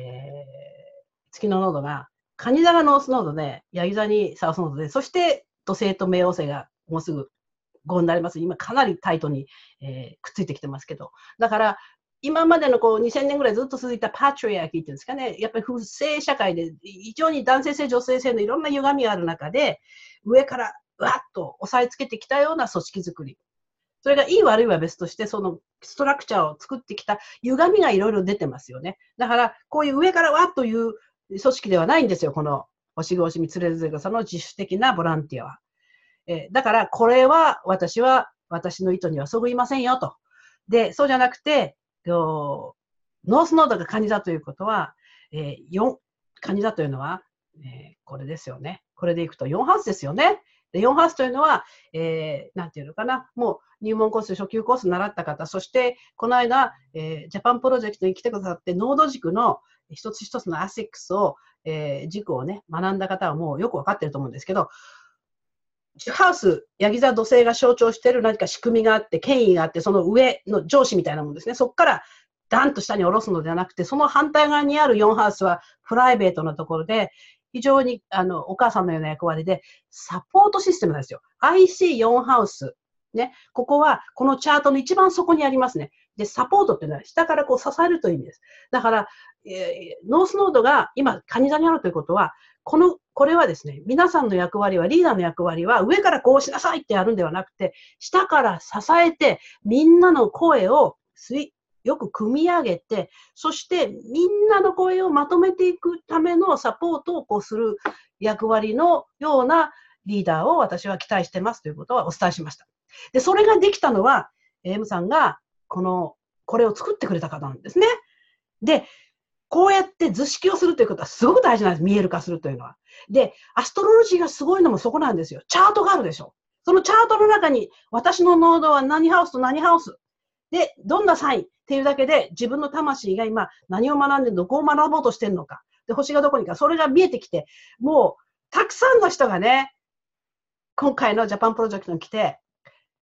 月のノードが、カニ座がノースノードで、ヤギ座にサウスノードで、そして土星と冥王星がもうすぐ5になります。今かなりタイトに、えー、くっついてきてますけど。だから、今までのこう2000年ぐらいずっと続いたパトリアキーっていうんですかね、やっぱり不正社会で非常に男性性、女性性のいろんな歪みがある中で、上からわっと押さえつけてきたような組織づくり。それがいい悪いは別として、そのストラクチャーを作ってきた歪みがいろいろ出てますよね。だから、こういう上からわっという組織ではないんですよ、この星越しみつれずれさんの自主的なボランティアは。えー、だから、これは私は私の意図にはそぐいませんよと。で、そうじゃなくて、 North Node がカニ座ということは、えー、4、カニ座というのは、えー、これですよね。これでいくと4ハウスですよね。で4ハウスというのは、えー、なんていうのかな、もう入門コース、初級コース習った方、そしてこの間、えー、 Japan Project に来てくださって、ノード軸の一つ一つのアセックスを、えー、軸をね、学んだ方はもうよくわかってると思うんですけど、ハウス、ヤギ座土星が象徴している何か仕組みがあって、権威があって、その上の上司みたいなもんですね。そこからダンと下に下ろすのではなくて、その反対側にある4ハウスはプライベートなところで、非常にあのお母さんのような役割で、サポートシステムなんですよ。IC4 ハウス。ね。ここは、このチャートの一番底にありますね。で、サポートっていうのは下からこう支えるという意味です。だから、えー、ノースノードが今、カニ座にあるということは、この、これはですね、皆さんの役割は、リーダーの役割は、上からこうしなさいってやるんではなくて、下から支えて、みんなの声を、よく組み上げて、そしてみんなの声をまとめていくためのサポートをこうする役割のようなリーダーを私は期待してますということはお伝えしました。で、それができたのは、M さんがこの、これを作ってくれた方なんですね。で、こうやって図式をするということはすごく大事なんです。見える化するというのは。で、アストロロジーがすごいのもそこなんですよ。チャートがあるでしょ。そのチャートの中に、私のノードは何ハウスと何ハウス。で、どんなサインっていうだけで、自分の魂が今何を学んでるの、どこを学ぼうとしてるのか。で、星がどこにか、それが見えてきて、もう、たくさんの人がね、今回のジャパンプロジェクトに来て、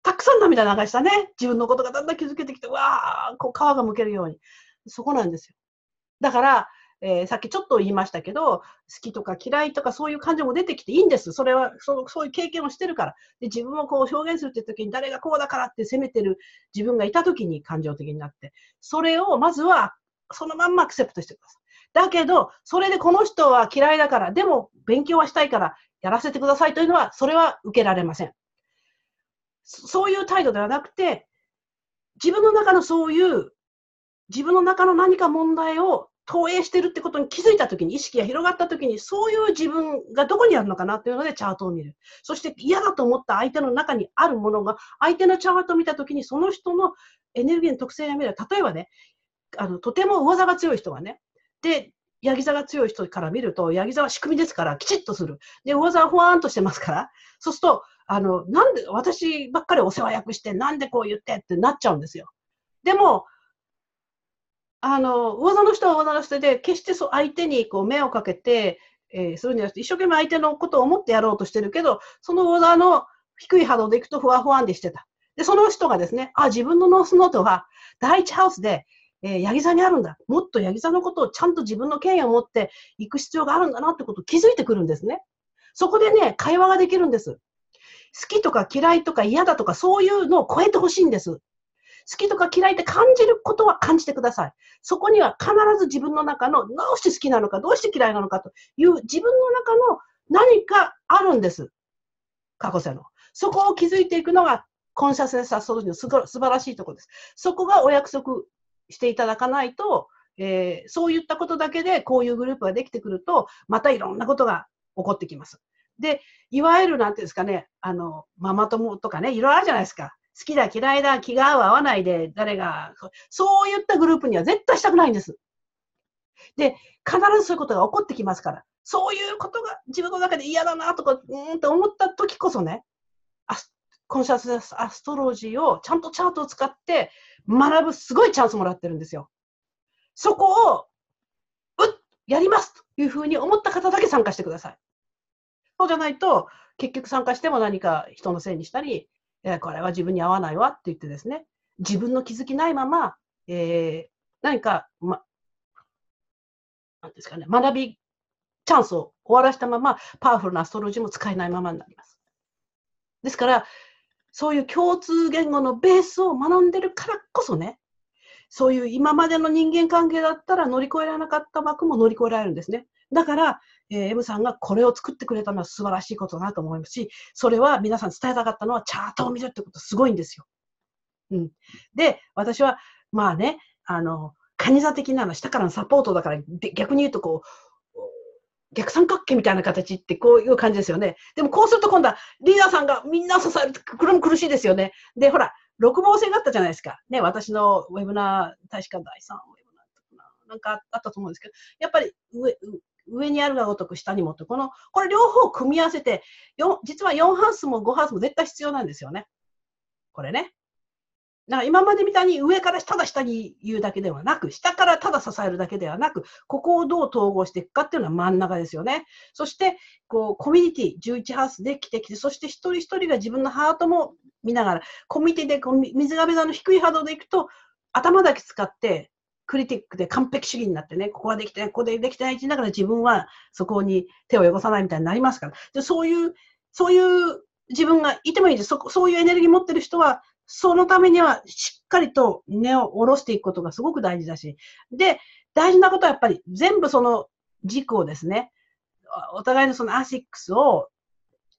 たくさん涙流したね。自分のことがだんだん気づけてきて、わあ、こう皮がむけるように。そこなんですよ。だから、えー、さっきちょっと言いましたけど、好きとか嫌いとかそういう感情も出てきていいんです。それは、そそういう経験をしてるから。で、自分をこう表現するって時に誰がこうだからって責めてる自分がいた時に感情的になって。それをまずはそのまんまアクセプトしてください。だけど、それでこの人は嫌いだから、でも勉強はしたいからやらせてくださいというのは、それは受けられません。そういう態度ではなくて、自分の中のそういう、自分の中の何か問題を投影してるってことに気づいたときに、意識が広がったときに、そういう自分がどこにあるのかなっていうのでチャートを見る。そして嫌だと思った相手の中にあるものが、相手のチャートを見たときに、その人のエネルギーの特性が見る。例えばね、あの、とても上座が強い人がね、で、ヤギ座が強い人から見ると、ヤギ座は仕組みですから、きちっとする。で、上座はほわーんとしてますから、そうすると、あの、なんで、私ばっかりお世話役して、なんでこう言ってってなっちゃうんですよ。でも、あの、上座の人は上座の人で、決してそう相手にこう目をかけて、えー、するんじゃなくて、一生懸命相手のことを思ってやろうとしてるけど、その上座の低い波動でいくとふわふわんでしてた。で、その人がですね、あ、自分のノースノートは第一ハウスで、えー、ヤギ座にあるんだ。もっとヤギ座のことをちゃんと自分の権威を持っていく必要があるんだなってことを気づいてくるんですね。そこでね、会話ができるんです。好きとか嫌いとか嫌だとかそういうのを超えてほしいんです。好きとか嫌いって感じることは感じてください。そこには必ず自分の中のどうして好きなのか、どうして嫌いなのかという自分の中の何かあるんです。過去世の。そこを気づいていくのが Consciousness Astrology の素晴らしいところです。そこがお約束していただかないと、えー、そういったことだけでこういうグループができてくると、またいろんなことが起こってきます。で、いわゆるなんていうんですかね、あの、ママ友とかね、いろいろあるじゃないですか。好きだ、嫌いだ、気が合う、合わないで、誰が、そういったグループには絶対したくないんです。で、必ずそういうことが起こってきますから、そういうことが自分の中で嫌だなとか、うんって思った時こそね、 Conscious Astrology をちゃんとチャートを使って学ぶすごいチャンスもらってるんですよ。そこを、うっ、やりますというふうに思った方だけ参加してください。そうじゃないと、結局参加しても何か人のせいにしたり、えこれは自分に合わないわって言ってですね、自分の気づきないまま、えー、何か、ま、なんですかね、学び、チャンスを終わらしたまま、パワフルなアストロジーも使えないままになります。ですから、そういう共通言語のベースを学んでるからこそね、そういう今までの人間関係だったら乗り越えられなかった枠も乗り越えられるんですね。だから、えー、M さんがこれを作ってくれたのは素晴らしいことだなと思いますし、それは皆さん伝えたかったのはチャートを見るってことすごいんですよ。うん。で、私は、まあね、あの、カニ座的なの下からのサポートだから、逆に言うとこう、逆三角形みたいな形ってこういう感じですよね。でもこうすると今度はリーダーさんがみんな支える。これも苦しいですよね。で、ほら、六芒星があったじゃないですか。ね、私のウェブナー大使館第3ウェブナーとかなんかあったと思うんですけど、やっぱり上上にあるがごとく下にもって、この、これ両方組み合わせて、実は4ハウスも5ハウスも絶対必要なんですよね。これね。だから今までみたいに上からただ下に言うだけではなく、下からただ支えるだけではなく、ここをどう統合していくかっていうのは真ん中ですよね。そして、こう、コミュニティ、11ハウスで来てきて、そして一人一人が自分のハートも見ながら、コミュニティでこう水亀座の低い波動でいくと、頭だけ使って、クリティックで完璧主義になってね、ここはできてない、ここでできてないって言いながら自分はそこに手を汚さないみたいになりますから。でそういう、そういう自分がいてもいいです。そそういうエネルギー持ってる人は、そのためにはしっかりと根を下ろしていくことがすごく大事だし。で、大事なことはやっぱり全部その軸をですね、お互いのそのアシックスを、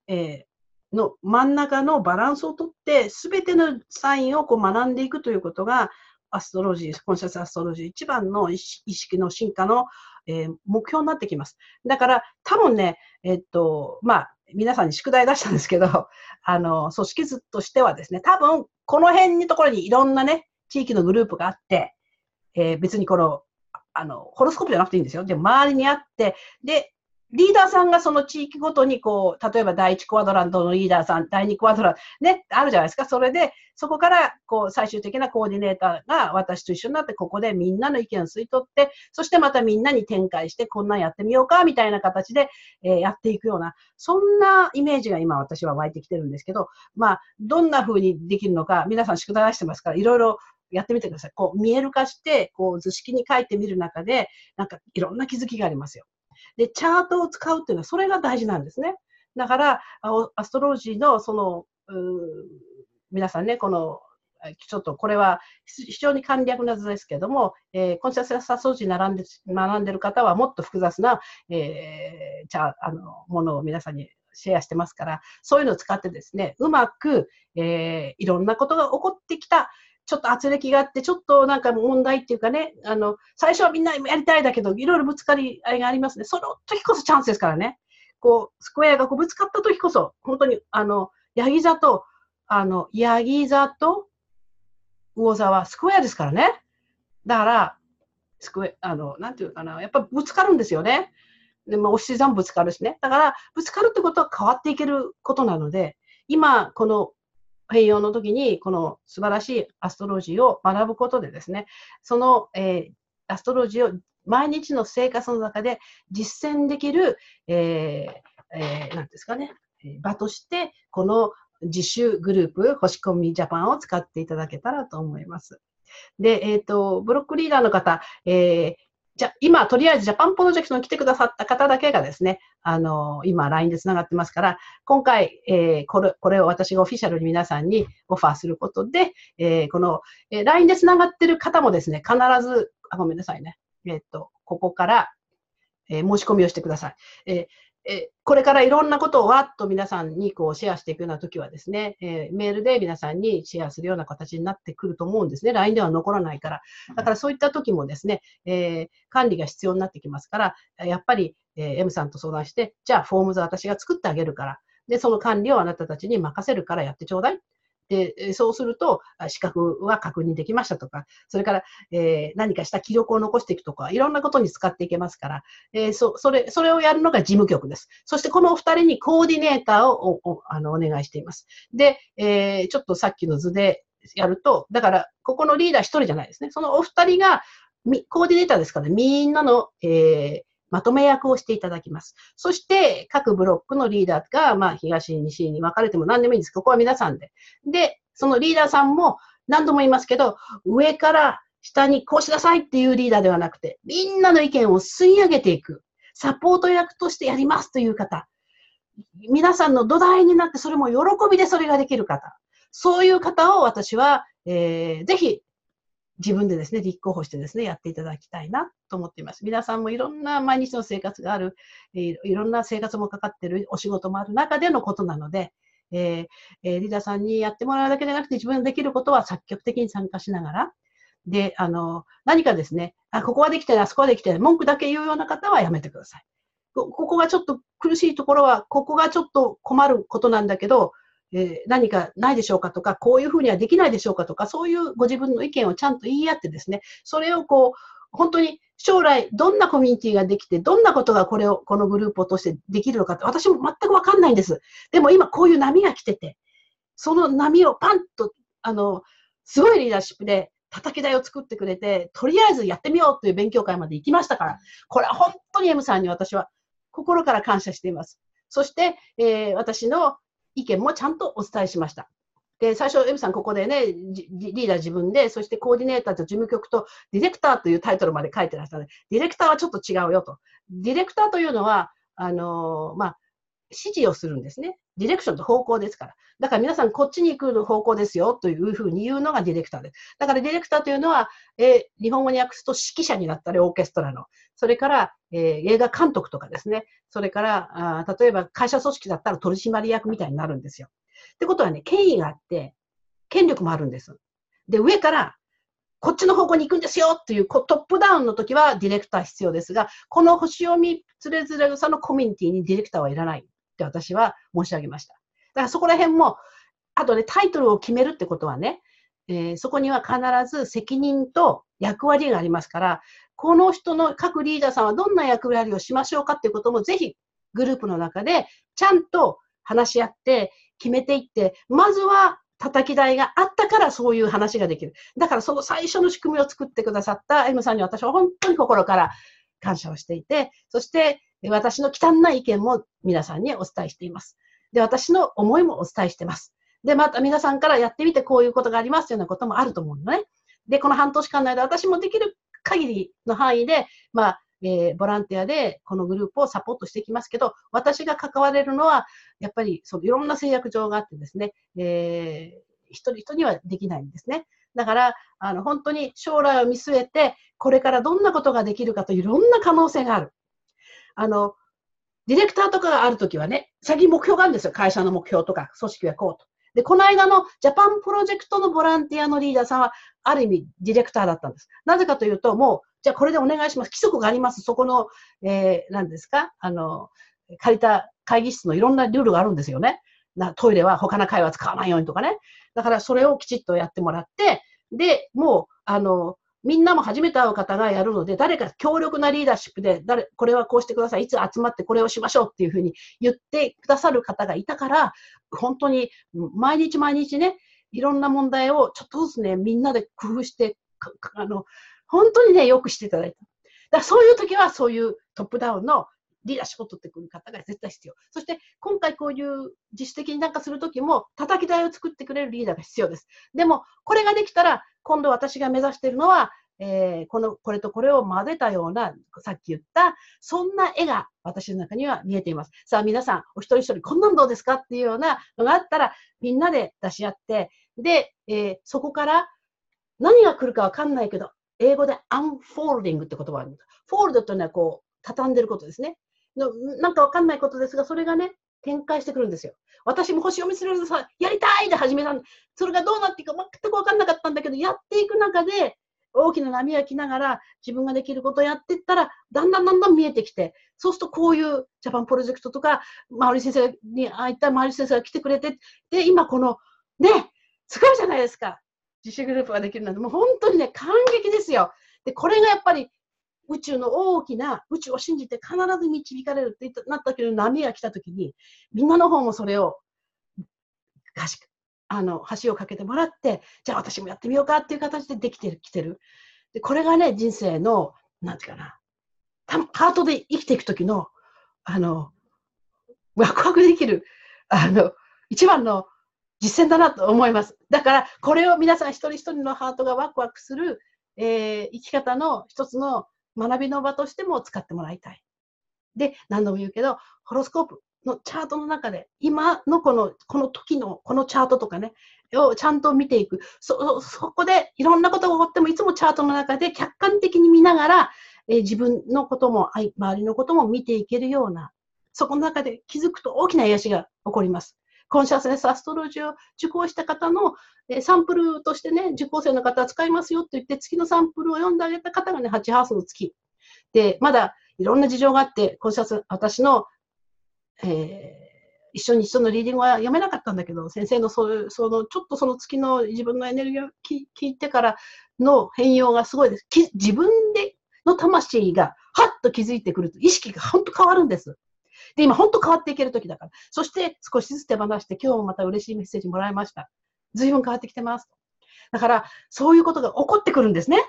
えー、の真ん中のバランスをとって、すべてのサインをこう学んでいくということが、 astrology、Conscious Astrology、一番の意識の進化の、えー、目標になってきます。だから、多分ね、えっと、まあ、皆さんに宿題出したんですけど、あの、組織図としてはですね、多分、この辺のところにいろんなね、地域のグループがあって、えー、別にこの、あの、ホロスコープじゃなくていいんですよ。で、周りにあって、で、リーダーさんがその地域ごとにこう、例えば第1クワドラントのリーダーさん、第2クワドラント、ね、あるじゃないですか。それで、そこからこう最終的なコーディネーターが私と一緒になって、ここでみんなの意見を吸い取って、そしてまたみんなに展開して、こんなんやってみようか、みたいな形で、えー、やっていくような、そんなイメージが今私は湧いてきてるんですけど、まあ、どんな風にできるのか、皆さん宿題出してますから、いろいろやってみてください。こう見える化して、こう図式に書いてみる中で、なんかいろんな気づきがありますよ。で、チャートを使うっていうのは、それが大事なんですね。だから、アストロジーの、その、皆さんね、この、ちょっとこれは非常に簡略な図ですけども、えー、コンシャスサ掃除並んで学んでる方はもっと複雑な、えー、じゃ、あの、ものを皆さんにシェアしてますから、そういうのを使ってですね、うまく、えー、いろんなことが起こってきた、ちょっと圧力があって、ちょっとなんか問題っていうかね、あの、最初はみんなやりたいだけど、いろいろぶつかり合いがありますね。その時こそチャンスですからね。こう、スクエアがこうぶつかった時こそ、本当に、あの、ヤギ座と、あの、ヤギ座と魚座はスクエアですからね。だから、スクエア、あの、なんていうかな、やっぱぶつかるんですよね。でも、おし座もぶつかるしね。だから、ぶつかるってことは変わっていけることなので、今、この変容の時に、この素晴らしいアストロジーを学ぶことでですね、その、えー、アストロジーを毎日の生活の中で実践できる、えーえー、なんですかね、場として、この自習グループ、星込みジャパンを使っていただけたらと思います。で、えっ、ー、と、ブロックリーダーの方、えー、じゃ、今、とりあえずジャパンプロジェクトに来てくださった方だけがですね、あの、今、LINE で繋がってますから、今回、えー、これ、これを私がオフィシャルに皆さんにオファーすることで、えー、この、えー、LINE で繋がってる方もですね、必ず、あ、ごめんなさいね。えっ、と、ここから、え申し込みをしてください。ええこれからいろんなことをわっと皆さんにこうシェアしていくような時はですね、えー、メールで皆さんにシェアするような形になってくると思うんですね。LINE では残らないから。だからそういった時もですね、えー、管理が必要になってきますから、やっぱり、えー、M さんと相談して、じゃあフォームズ私が作ってあげるから、で、その管理をあなたたちに任せるからやってちょうだい。で、そうすると、資格は確認できましたとか、それから、えー、何かした記録を残していくとか、いろんなことに使っていけますから、えー、そそれ、それをやるのが事務局です。そしてこのお二人にコーディネーターをおあのお願いしています。で、えー、ちょっとさっきの図でやると、だから、ここのリーダー一人じゃないですね。そのお二人が、コーディネーターですからね、みんなの、えー、まとめ役をしていただきます。そして、各ブロックのリーダーが、まあ、東、西に分かれても何でもいいんです。ここは皆さんで。で、そのリーダーさんも何度も言いますけど、上から下にこうしなさいっていうリーダーではなくて、みんなの意見を吸い上げていく。サポート役としてやりますという方。皆さんの土台になってそれも喜びでそれができる方。そういう方を私は、えー、ぜひ自分でですね、立候補してですね、やっていただきたいなと思っています。皆さんもいろんな毎日の生活がある、いろんな生活もかかっているお仕事もある中でのことなので、えー、リーダーさんにやってもらうだけじゃなくて自分でできることは積極的に参加しながら、で、あの、何かですね、あ、ここはできてない、あそこはできてない、文句だけ言うような方はやめてください。ここがちょっと苦しいところは、ここがちょっと困ることなんだけど、えー、何かないでしょうかとか、こういうふうにはできないでしょうかとか、そういうご自分の意見をちゃんと言い合ってですね、それをこう、本当に将来どんなコミュニティができて、どんなことがこれを、このグループを通してできるのかって、私も全くわかんないんです。でも今こういう波が来てて、その波をパンと、あの、すごいリーダーシップで叩き台を作ってくれて、とりあえずやってみようという勉強会まで行きましたから、これは本当に M さんに私は心から感謝しています。そして、えー、私の意見もちゃんとお伝えしました。で、最初、エミさん、ここでね、リーダー自分で、そしてコーディネーターと事務局とディレクターというタイトルまで書いてらっしゃるので、ディレクターはちょっと違うよと。ディレクターというのは、あのー、まあ、指示をするんですね。ディレクションと方向ですから。だから皆さんこっちに来る方向ですよというふうに言うのがディレクターです。だからディレクターというのは、えー、日本語に訳すと指揮者になったりオーケストラの。それから、えー、映画監督とかですね。それからあ、例えば会社組織だったら取締役みたいになるんですよ。ってことはね、権威があって、権力もあるんです。で、上から、こっちの方向に行くんですよっていうトップダウンの時はディレクター必要ですが、この星読みつれづれさのコミュニティにディレクターはいらないって私は申し上げました。だからそこら辺も、あとね、タイトルを決めるってことはね、えー、そこには必ず責任と役割がありますから、この人の各リーダーさんはどんな役割をしましょうかっていうこともぜひグループの中でちゃんと話し合って決めていって、まずは叩き台があったからそういう話ができる。だからその最初の仕組みを作ってくださった M さんに私は本当に心から感謝をしていて、そして私の汚い意見も皆さんにお伝えしています。で、私の思いもお伝えしてます。で、また皆さんからやってみてこういうことがありますというようなこともあると思うのね。で、この半年間の間、私もできる限りの範囲で、まあ、えー、ボランティアでこのグループをサポートしていきますけど、私が関われるのは、やっぱりそのいろんな制約上があってですね、えー、一人一人にはできないんですね。だから、あの、本当に将来を見据えて、これからどんなことができるかといろんな可能性がある。あの、ディレクターとかがあるときはね、先目標があるんですよ。会社の目標とか、組織はこうと。で、この間のジャパンプロジェクトのボランティアのリーダーさんは、ある意味ディレクターだったんです。なぜかというと、もう、じゃあこれでお願いします。規則があります。そこの、えー、何ですか？あの、借りた会議室のいろんなルールがあるんですよね。なトイレは他の会話使わないようにとかね。だからそれをきちっとやってもらって、で、もう、あの、みんなも初めて会う方がやるので、誰か強力なリーダーシップで、誰、これはこうしてください。いつ集まってこれをしましょうっていうふうに言ってくださる方がいたから、本当に毎日毎日ね、いろんな問題をちょっとずつね、みんなで工夫して、あの、本当にね、よくしていただいた。だからそういう時はそういうトップダウンのリーダーシップを取ってくる方が絶対必要。そして今回こういう自主的になんかするときも叩き台を作ってくれるリーダーが必要です。でもこれができたら今度私が目指しているのは、えー、この、これとこれを混ぜたような、さっき言った、そんな絵が私の中には見えています。さあ皆さん、お一人一人こんなんどうですかっていうようなのがあったら、みんなで出し合って、で、えー、そこから何が来るかわかんないけど、英語で unfolding って言葉があるんです。 fold というのはこう、畳んでることですね。なんかわかんないことですが、それがね、展開してくるんですよ。私も星読みするのさ、やりたいで始めたんそれがどうなっていくか全くわかんなかったんだけど、やっていく中で、大きな波が来ながら自分ができることをやっていったら、だんだんだんだん見えてきて、そうするとこういうジャパンプロジェクトとか、周り先生に、ああいった周り先生が来てくれて、で、今この、ね、すごいじゃないですか。自主グループができるなんて、もう本当にね、感激ですよ。で、これがやっぱり宇宙の大きな宇宙を信じて必ず導かれるってなったけど波が来た時にみんなの方もそれをあの橋を架けてもらってじゃあ私もやってみようかっていう形でできてきてる。でこれがね人生のなんていうかなハートで生きていく時のあのワクワクできるあの一番の実践だなと思います。だからこれを皆さん一人一人のハートがワクワクする、えー、生き方の一つの学びの場としても使ってもらいたい。で、何度も言うけど、ホロスコープのチャートの中で、今のこの、この時のこのチャートとかね、をちゃんと見ていく。そ、そこでいろんなことが起こっても、いつもチャートの中で客観的に見ながら、えー、自分のことも、周りのことも見ていけるような、そこの中で気づくと大きな癒しが起こります。 Consciousness Astrology を受講した方の、えサンプルとしてね、受講生の方は使いますよって言って、月のサンプルを読んであげた方がね、8ハウスの月。で、まだいろんな事情があって、コンシャス、私の、えー、一緒に一緒のリーディングは読めなかったんだけど、先生のそういう、その、ちょっとその月の自分のエネルギーを聞いてからの変容がすごいです。自分での魂が、はっと気づいてくると、意識が本当変わるんです。で、今本当変わっていける時だから。そして少しずつ手放して、今日もまた嬉しいメッセージもらいました。随分変わってきてます。だから、そういうことが起こってくるんですね。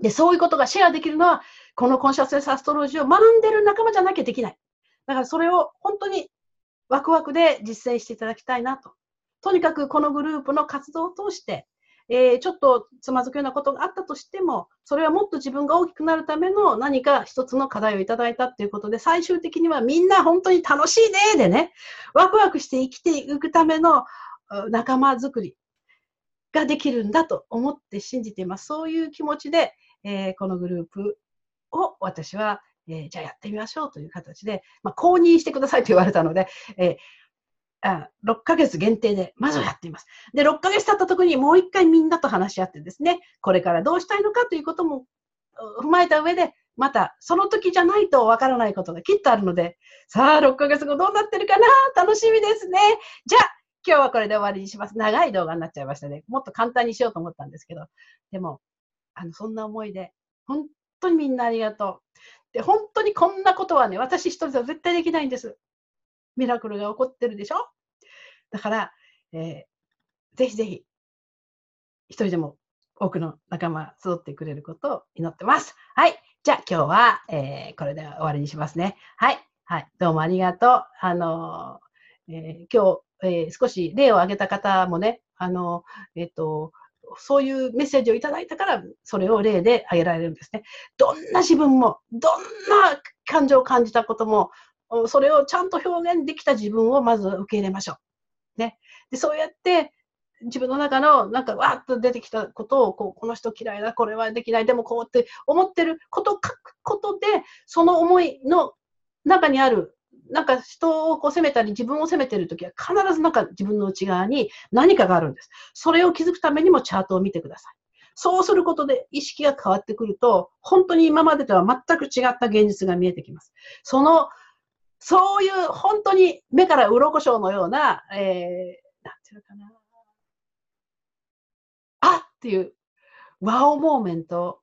で、そういうことがシェアできるのは、この Consciousness Astrology を学んでる仲間じゃなきゃできない。だからそれを本当にワクワクで実践していただきたいなと。とにかくこのグループの活動を通して、えー、ちょっとつまずくようなことがあったとしても、それはもっと自分が大きくなるための何か一つの課題をいただいたっていうことで、最終的にはみんな本当に楽しいねでね、ワクワクして生きていくための仲間づくりができるんだと思って信じています。そういう気持ちで、えー、このグループを私は、えー、じゃあやってみましょうという形で、まあ、公認してくださいと言われたので、えあ6ヶ月限定で、まずはやっています。で、6ヶ月経った時にもう一回みんなと話し合ってですね、これからどうしたいのかということも踏まえた上で、またその時じゃないとわからないことがきっとあるので、さあ、6ヶ月後どうなってるかな？楽しみですね。じゃあ、今日はこれで終わりにします。長い動画になっちゃいましたね。もっと簡単にしようと思ったんですけど、でも、あの、そんな思いで、本当にみんなありがとう。で、本当にこんなことはね、私一人では絶対できないんです。ミラクルが起こってるでしょ？だから、えー、ぜひぜひ、一人でも多くの仲間集ってくれることを祈ってます。はい。じゃあ今日は、えー、これで終わりにしますね。はい。はい。どうもありがとう。あのー、え、今日、え少し例を挙げた方もね、あのえっ、と、そういうメッセージをいただいたから、それを例で挙げられるんですね。どんな自分も、どんな感情を感じたことも、それをちゃんと表現できた自分をまず受け入れましょう。ね。で、そうやって、自分の中のなんかわーっと出てきたことをこうこの人嫌いだこれはできないでもこうって思ってることを書くことでその思いの中にあるなんか人をこう責めたり自分を責めてるときは必ずなんか自分の内側に何かがあるんです。それを気づくためにもチャートを見てください。そうすることで意識が変わってくると、本当に今までとは全く違った現実が見えてきます。その、そういう本当に目から鱗章のような、えー、なんていうのかな。あっていうワオモーメントを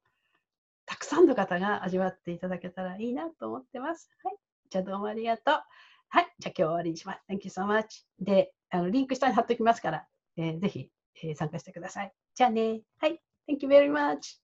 たくさんの方が味わっていただけたらいいなと思ってます。はい。じゃあどうもありがとう。はい。じゃあ今日は終わりにします。Thank you so much. で、あのリンク下に貼っておきますから、えー、ぜひ、えー、参加してください。じゃあね。はい。Thank you very much.